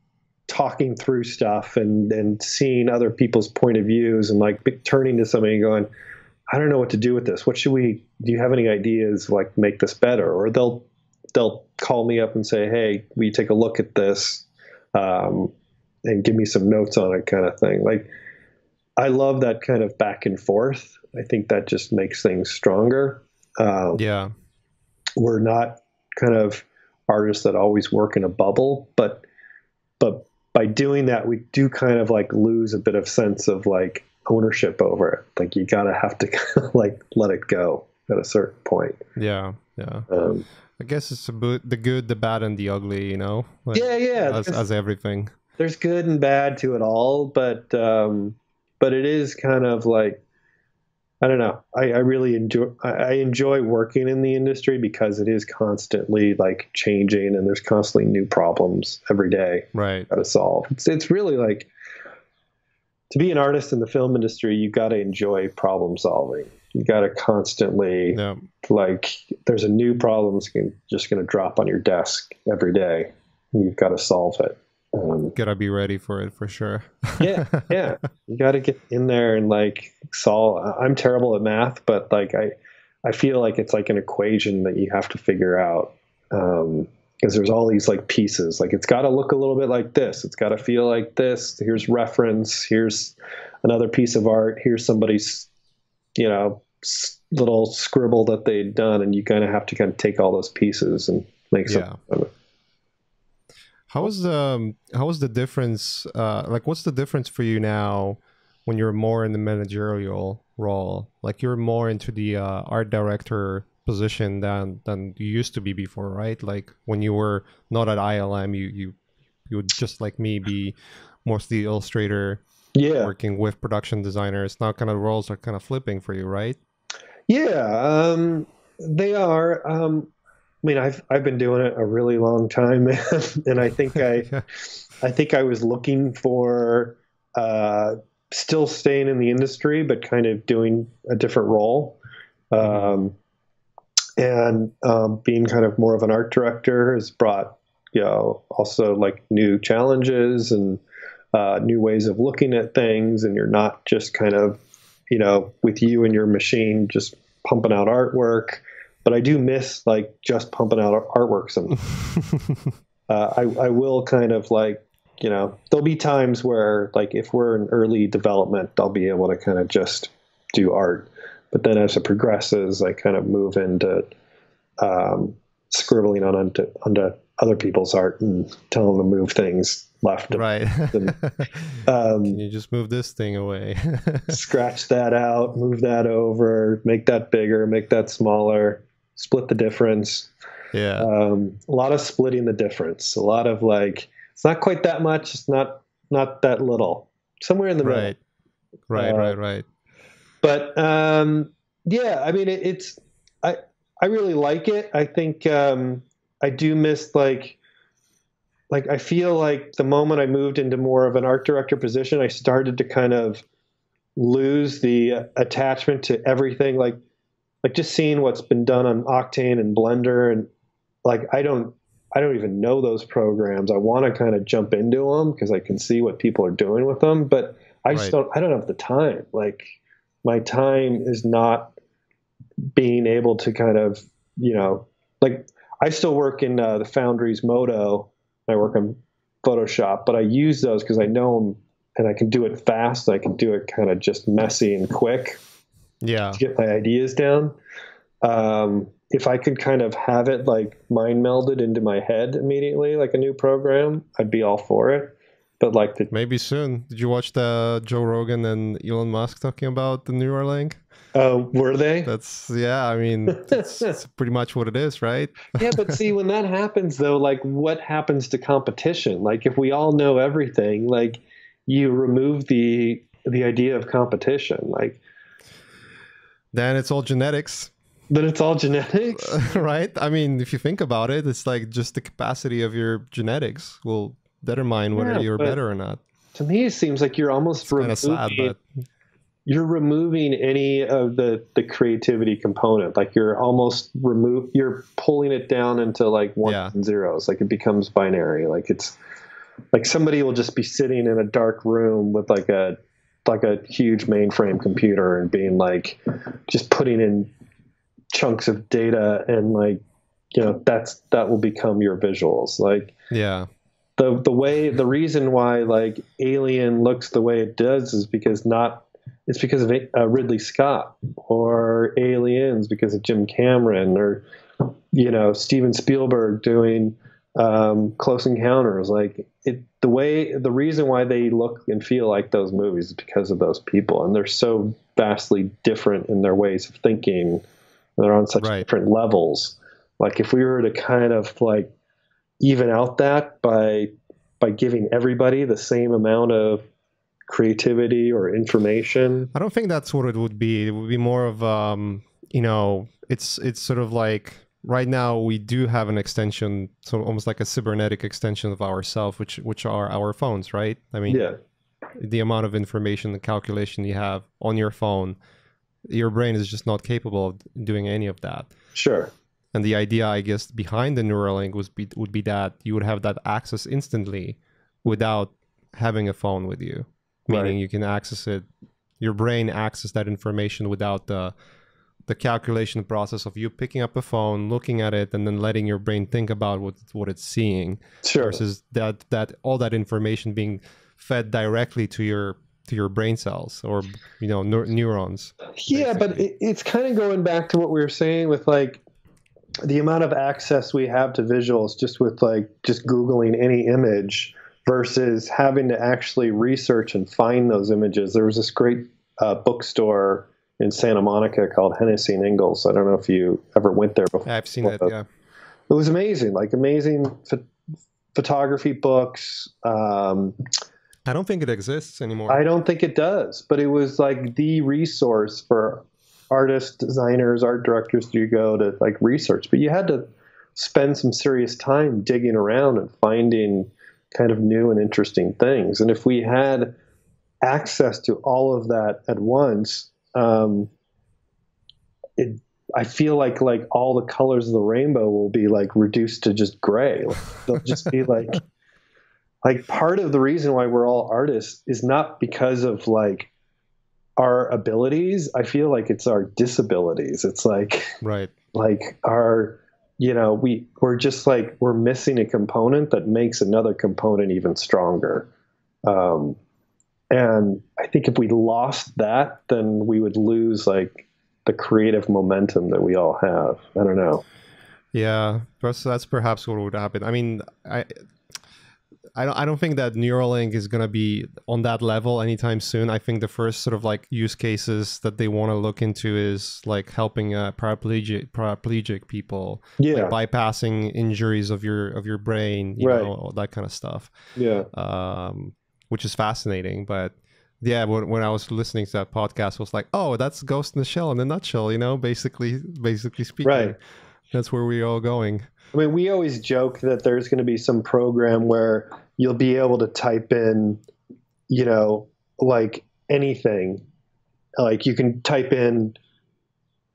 talking through stuff and and seeing other people's point of views and like turning to somebody and going, I don't know what to do with this. What should we? Do you have any ideas like make this better? Or they'll they'll call me up and say, Hey, we take a look at this? Um, and give me some notes on it, kind of thing. Like, I love that kind of back and forth. I think that just makes things stronger. Um, yeah. we're not kind of artists that always work in a bubble, but but by doing that, we do kind of like lose a bit of sense of like ownership over it. Like you gotta have to [LAUGHS] kind of like let it go at a certain point. Yeah. Yeah. Um, I guess it's about the good, the bad, and the ugly. You know. Like, yeah, yeah. As, as everything. there's good and bad to it all, but um, but it is kind of like I don't know. I, I really enjoy I I enjoy working in the industry because it is constantly like changing and there's constantly new problems every day. Right. got to solve. It's it's really like to be an artist in the film industry, you got to enjoy problem solving. You got to constantly Yeah. like there's a new problem that's just going to drop on your desk every day. You've got to solve it. Um, Gotta be ready for it for sure. yeah, yeah. You got to get in there and like solve. I'm terrible at math, but like I, I feel like it's like an equation that you have to figure out. Um, because there's all these like pieces. Like it's got to look a little bit like this. It's got to feel like this. Here's reference. Here's another piece of art. Here's somebody's, you know, s- little scribble that they'd done, and you kind of have to kind of take all those pieces and make something. Yeah. of it. How was the um, how was the difference? Uh, like, what's the difference for you now when you're more in the managerial role? Like, you're more into the uh, art director position than than you used to be before, right? Like when you were not at ILM, you you you would just like me be mostly illustrator, Yeah. working with production designers. Now, kind of roles are kind of flipping for you, right? Yeah, um, they are. Um, I mean, I've I've been doing it a really long time, [LAUGHS] and I think I, [LAUGHS] yeah. I think I was looking for uh, still staying in the industry, but kind of doing a different role, um, and um, being kind of more of an art director has brought you know also like new challenges and uh, new ways of looking at things, and you're not just kind of you know with you and your machine just pumping out artwork but I do miss like just pumping out artwork. Some, [LAUGHS] uh, I I will kind of like you know there'll be times where like if we're in early development, I'll be able to kind of just do art, but then as it progresses, I kind of move into um, scribbling on onto, onto other people's art and telling them to move things left. Right. And, [LAUGHS] um, Can you just move this thing away? [LAUGHS] scratch that out, move that over, make that bigger, make that smaller split the difference. Yeah. Um, a lot of splitting the difference. A lot of like, it's not quite that much. It's not not that little. Somewhere in the right. middle. Right. Uh, right. Right. But um, yeah, I mean, it, it's I I really like it. I think um, I do miss like like I feel like the moment I moved into more of an art director position, I started to kind of lose the attachment to everything. Like like just seeing what's been done on Octane and Blender and like I don't I don't even know those programs. I want to kind of jump into them because I can see what people are doing with them, but I just right. don't I don't have the time. Like my time is not being able to kind of, you know, like I still work in uh, the Foundry's Modo. I work on Photoshop, but I use those because I know them and I can do it fast. I can do it kind of just messy and quick yeah to get my ideas down um, if i could kind of have it like mind melded into my head immediately like a new program i'd be all for it but like the, maybe soon did you watch the joe rogan and elon musk talking about the neuralink uh, were they? That's yeah. I mean, [LAUGHS] that's, pretty much what it is, right? yeah, but see, when that happens, though, like, what happens to competition? Like, if we all know everything, like, you remove the the idea of competition. Like, then it's all genetics. Then it's all genetics, [LAUGHS] right? I mean, if you think about it, it's like just the capacity of your genetics will determine whether yeah, you're better or not. To me, it seems like you're almost it's removing, sad, but you're removing any of the the creativity component. Like you're almost remove, you're pulling it down into like ones yeah. and zeros. Like it becomes binary. Like it's like somebody will just be sitting in a dark room with like a like a huge mainframe computer and being like just putting in chunks of data and like you know that's that will become your visuals like yeah the the way the reason why like alien looks the way it does is because not it's because of uh, Ridley Scott or Aliens because of Jim Cameron or you know Steven Spielberg doing um, Close Encounters. Like the way, the reason why they look and feel like those movies is because of those people, and they're so vastly different in their ways of thinking. They're on such right. different levels. Like if we were to kind of like even out that by by giving everybody the same amount of creativity or information. I don't think that's what it would be. It would be more of um, you know, it's it's sort of like right now we do have an extension so almost like a cybernetic extension of ourselves which which are our phones right? I mean yeah. the amount of information the calculation you have on your phone your brain is just not capable of doing any of that. Sure. And the idea i guess behind the neuralink was be, would be that you would have that access instantly without having a phone with you meaning right. you can access it your brain access that information without the the calculation process of you picking up a phone, looking at it, and then letting your brain think about what what it's seeing, sure. versus that that all that information being fed directly to your to your brain cells or you know neurons. Yeah, basically. but it, it's kind of going back to what we were saying with like the amount of access we have to visuals just with like just googling any image versus having to actually research and find those images. There was this great uh, bookstore in Santa Monica called Hennessey and Ingalls. I don't know if you ever went there before. I've seen it. Yeah, it was amazing. Like amazing ph- photography books. Um, I don't think it exists anymore. I don't think it does, but it was like the resource for artists, designers, art directors to go to like research? But you had to spend some serious time digging around and finding kind of new and interesting things. And if we had access to all of that at once, um, it, I feel like like all the colors of the rainbow will be like reduced to just gray. They'll just be like [LAUGHS] like part of the reason why we're all artists is not because of like our abilities. I feel like it's our disabilities. It's like right. Like our you know, we we're just like we're missing a component that makes another component even stronger. Um, and I think if we lost that, then we would lose like the creative momentum that we all have. I don't know. Yeah, that's that's perhaps what would happen. I mean, I I don't I don't think that Neuralink is gonna be on that level anytime soon. I think the first sort of like use cases that they want to look into is like helping uh, paraplegic paraplegic people, yeah, like bypassing injuries of your of your brain, you right. know, that kind of stuff. Yeah, um, which is fascinating, but yeah, when, when I was listening to that podcast, I was like, oh, that's Ghost in the Shell in a nutshell, you know, basically, basically speaking. Right. That's where we're all going. I mean, we always joke that there's going to be some program where you'll be able to type in, you know, like anything. Like you can type in,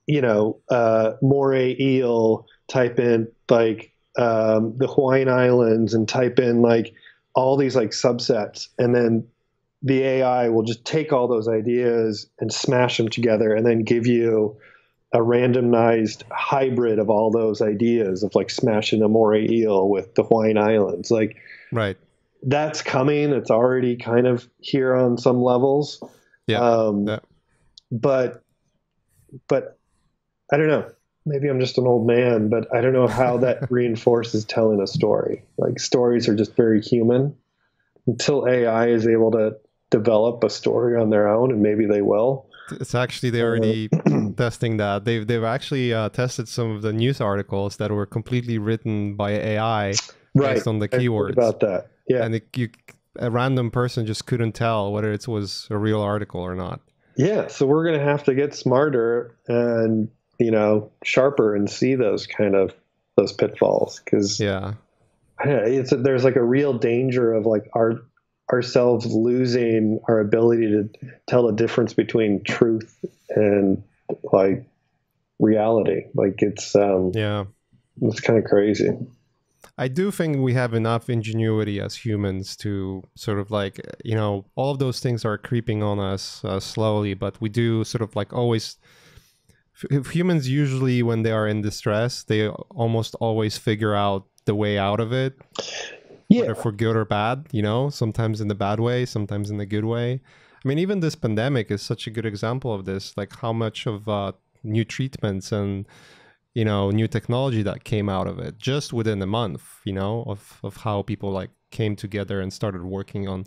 you know, uh, moray eel, type in like um, the Hawaiian Islands, and type in like all these like subsets, and then the AI will just take all those ideas and smash them together, and then give you a randomized hybrid of all those ideas of like smashing a moray eel with the Hawaiian Islands. Like, right. That's coming. It's already kind of here on some levels. Yeah. Um, yeah. But, but I don't know. Maybe I'm just an old man, but I don't know how that [LAUGHS] reinforces telling a story. Like stories are just very human. Until AI is able to develop a story on their own, and maybe they will it's actually they're already [CLEARS THROAT] testing that. They've they've actually uh, tested some of the news articles that were completely written by AI right. based on the keywords. about that, yeah. And it, you, a random person just couldn't tell whether it was a real article or not. Yeah, so we're gonna have to get smarter and you know sharper and see those kind of those pitfalls because yeah, it's there's like a real danger of like our ourselves losing our ability to tell the difference between truth and like reality. Like it's um yeah, it's kind of crazy. I do think we have enough ingenuity as humans to sort of like you know all of those things are creeping on us uh, slowly, but we do sort of like always. If humans usually, when they are in distress, they almost always figure out the way out of it yeah. whether for good or bad, you know, sometimes in the bad way, sometimes in the good way. I mean, even this pandemic is such a good example of this, like how much of uh, new treatments and, you know, new technology that came out of it just within a month, you know, of, of how people like came together and started working on,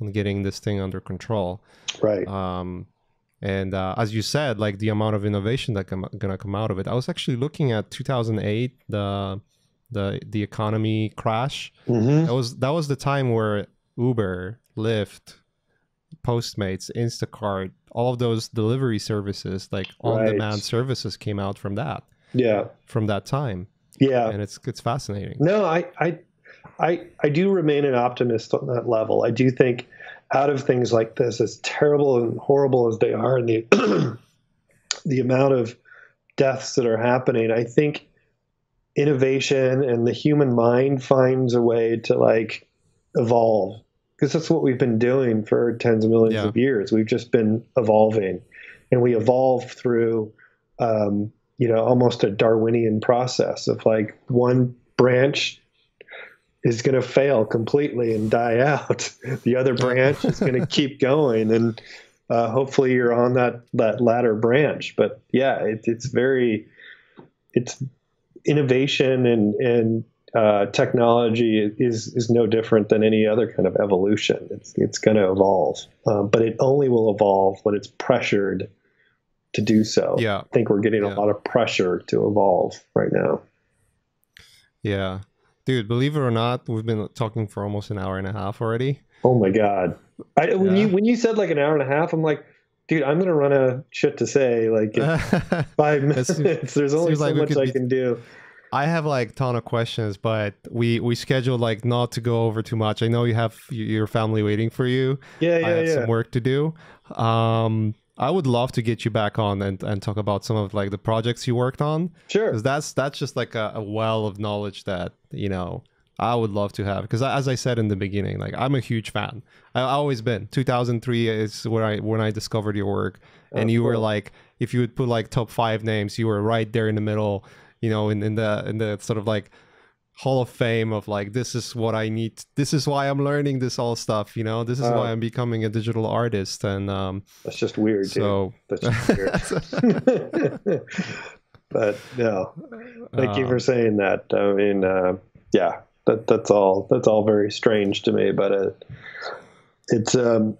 on getting this thing under control. Right. Um, and uh, as you said, like the amount of innovation that come, gonna come out of it. I was actually looking at 2008, the the the economy crash. Mm-hmm. That was that was the time where Uber, Lyft, Postmates, Instacart, all of those delivery services, like on-demand services, came out from that. Yeah, from that time. Yeah, and it's it's fascinating. No, I I I I do remain an optimist on that level. I do think out of things like this, as terrible and horrible as they are, and the [CLEARS THROAT] the amount of deaths that are happening, I think innovation and the human mind finds a way to like evolve because that's what we've been doing for tens of millions yeah. of years. We've just been evolving, and we evolve through, um, you know, almost a Darwinian process of like one branch is going to fail completely and die out. [LAUGHS] the other branch is going [LAUGHS] to keep going, and uh, hopefully you're on that that latter branch. But yeah, it, it's very, it's innovation and and uh, technology is is no different than any other kind of evolution. It's it's going to evolve, um, but it only will evolve when it's pressured to do so. Yeah, I think we're getting yeah. a lot of pressure to evolve right now. Yeah, dude. Believe it or not, we've been talking for almost an hour and a half already. Oh my god! I, when you when you said like an hour and a half, I'm like, dude, I'm gonna run out of shit to say. Like [LAUGHS] five minutes, there's only so like much I be- can do. I have like ton of questions, but we we scheduled like not to go over too much. I know you have your family waiting for you. Yeah, I yeah, have yeah. some work to do. Um, I would love to get you back on and, and talk about some of like the projects you worked on Sure. because that's that's just like a, a well of knowledge that you know I would love to have because as I said in the beginning, like I'm a huge fan. I always been. 2003 is where I when I discovered your work, oh, and Oh, you were like, if you would put like top five names, you were right there in the middle. You know, in, in the in the sort of like hall of fame of like this is what I need. This is why I'm learning this all stuff. You know, this is Oh. why I'm becoming a digital artist, and um, That's just weird, dude. so. That's [LAUGHS] just weird. [LAUGHS] but no, thank you Um, for saying that. I mean, uh, yeah, that that's all. That's all very strange to me. But it, it's um,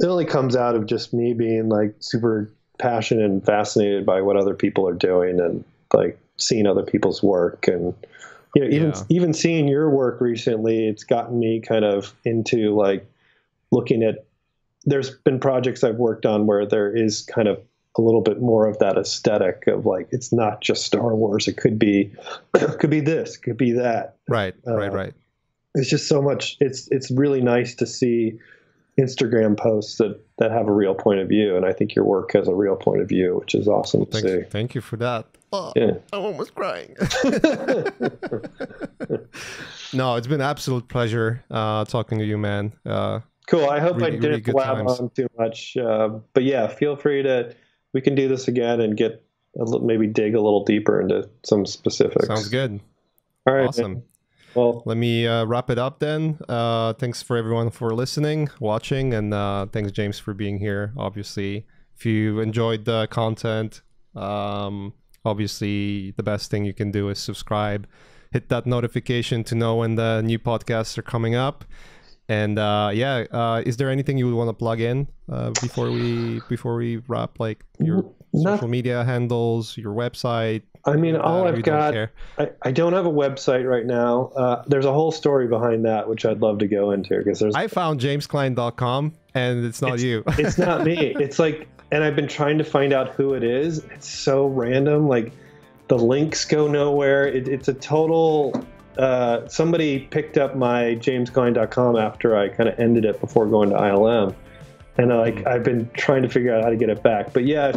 it only comes out of just me being like super passionate and fascinated by what other people are doing and like seeing other people's work and you know even Yeah. even seeing your work recently it's gotten me kind of into like looking at there's been projects I've worked on where there is kind of a little bit more of that aesthetic of like it's not just Star Wars. It could be [COUGHS] could be this, could be that. Right, right, Uh, right. It's just so much. It's it's really nice to see Instagram posts that that have a real point of view, and I think your work has a real point of view, which is awesome to Thank, see. thank you for that. Oh, Yeah. I'm almost crying. [LAUGHS] no, it's been an absolute pleasure uh, talking to you, man. Uh, Cool. I hope I Really, really didn't good blab times. on too much, uh, but yeah, feel free to. We can do this again and get a little, maybe dig a little deeper into some specifics. sounds good. All right. awesome. man. Well, Let me uh, wrap it up then. Uh, thanks for everyone for listening, watching, and uh, thanks James for being here. Obviously, if you enjoyed the content, um, obviously the best thing you can do is subscribe, hit that notification to know when the new podcasts are coming up. And uh, yeah, uh, is there anything you would want to plug in uh, before we before we wrap? Like your Not- social media handles, your website. I mean, uh, all I've got. I, I don't have a website right now. Uh, there's a whole story behind that, which I'd love to go into because there's. I found jamesclyne.com, and it's not you. it's not me. [LAUGHS] It's like, and I've been trying to find out who it is. It's so random. Like, the links go nowhere. It, it's a total. Uh, somebody picked up my jamesclyne.com after I kind of ended it before going to ILM, and uh, like I've been trying to figure out how to get it back. But yeah,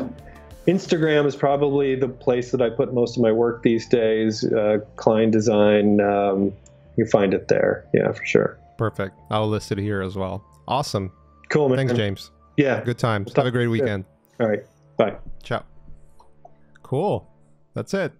Instagram is probably the place that I put most of my work these days. Uh, Clyne Design, um, you find it there. Yeah, for sure. Perfect. I'll list it here as well. Awesome. Cool, man. Thanks, James. Yeah. Good times. Have a great weekend. All right. Bye. Ciao. Cool. That's it.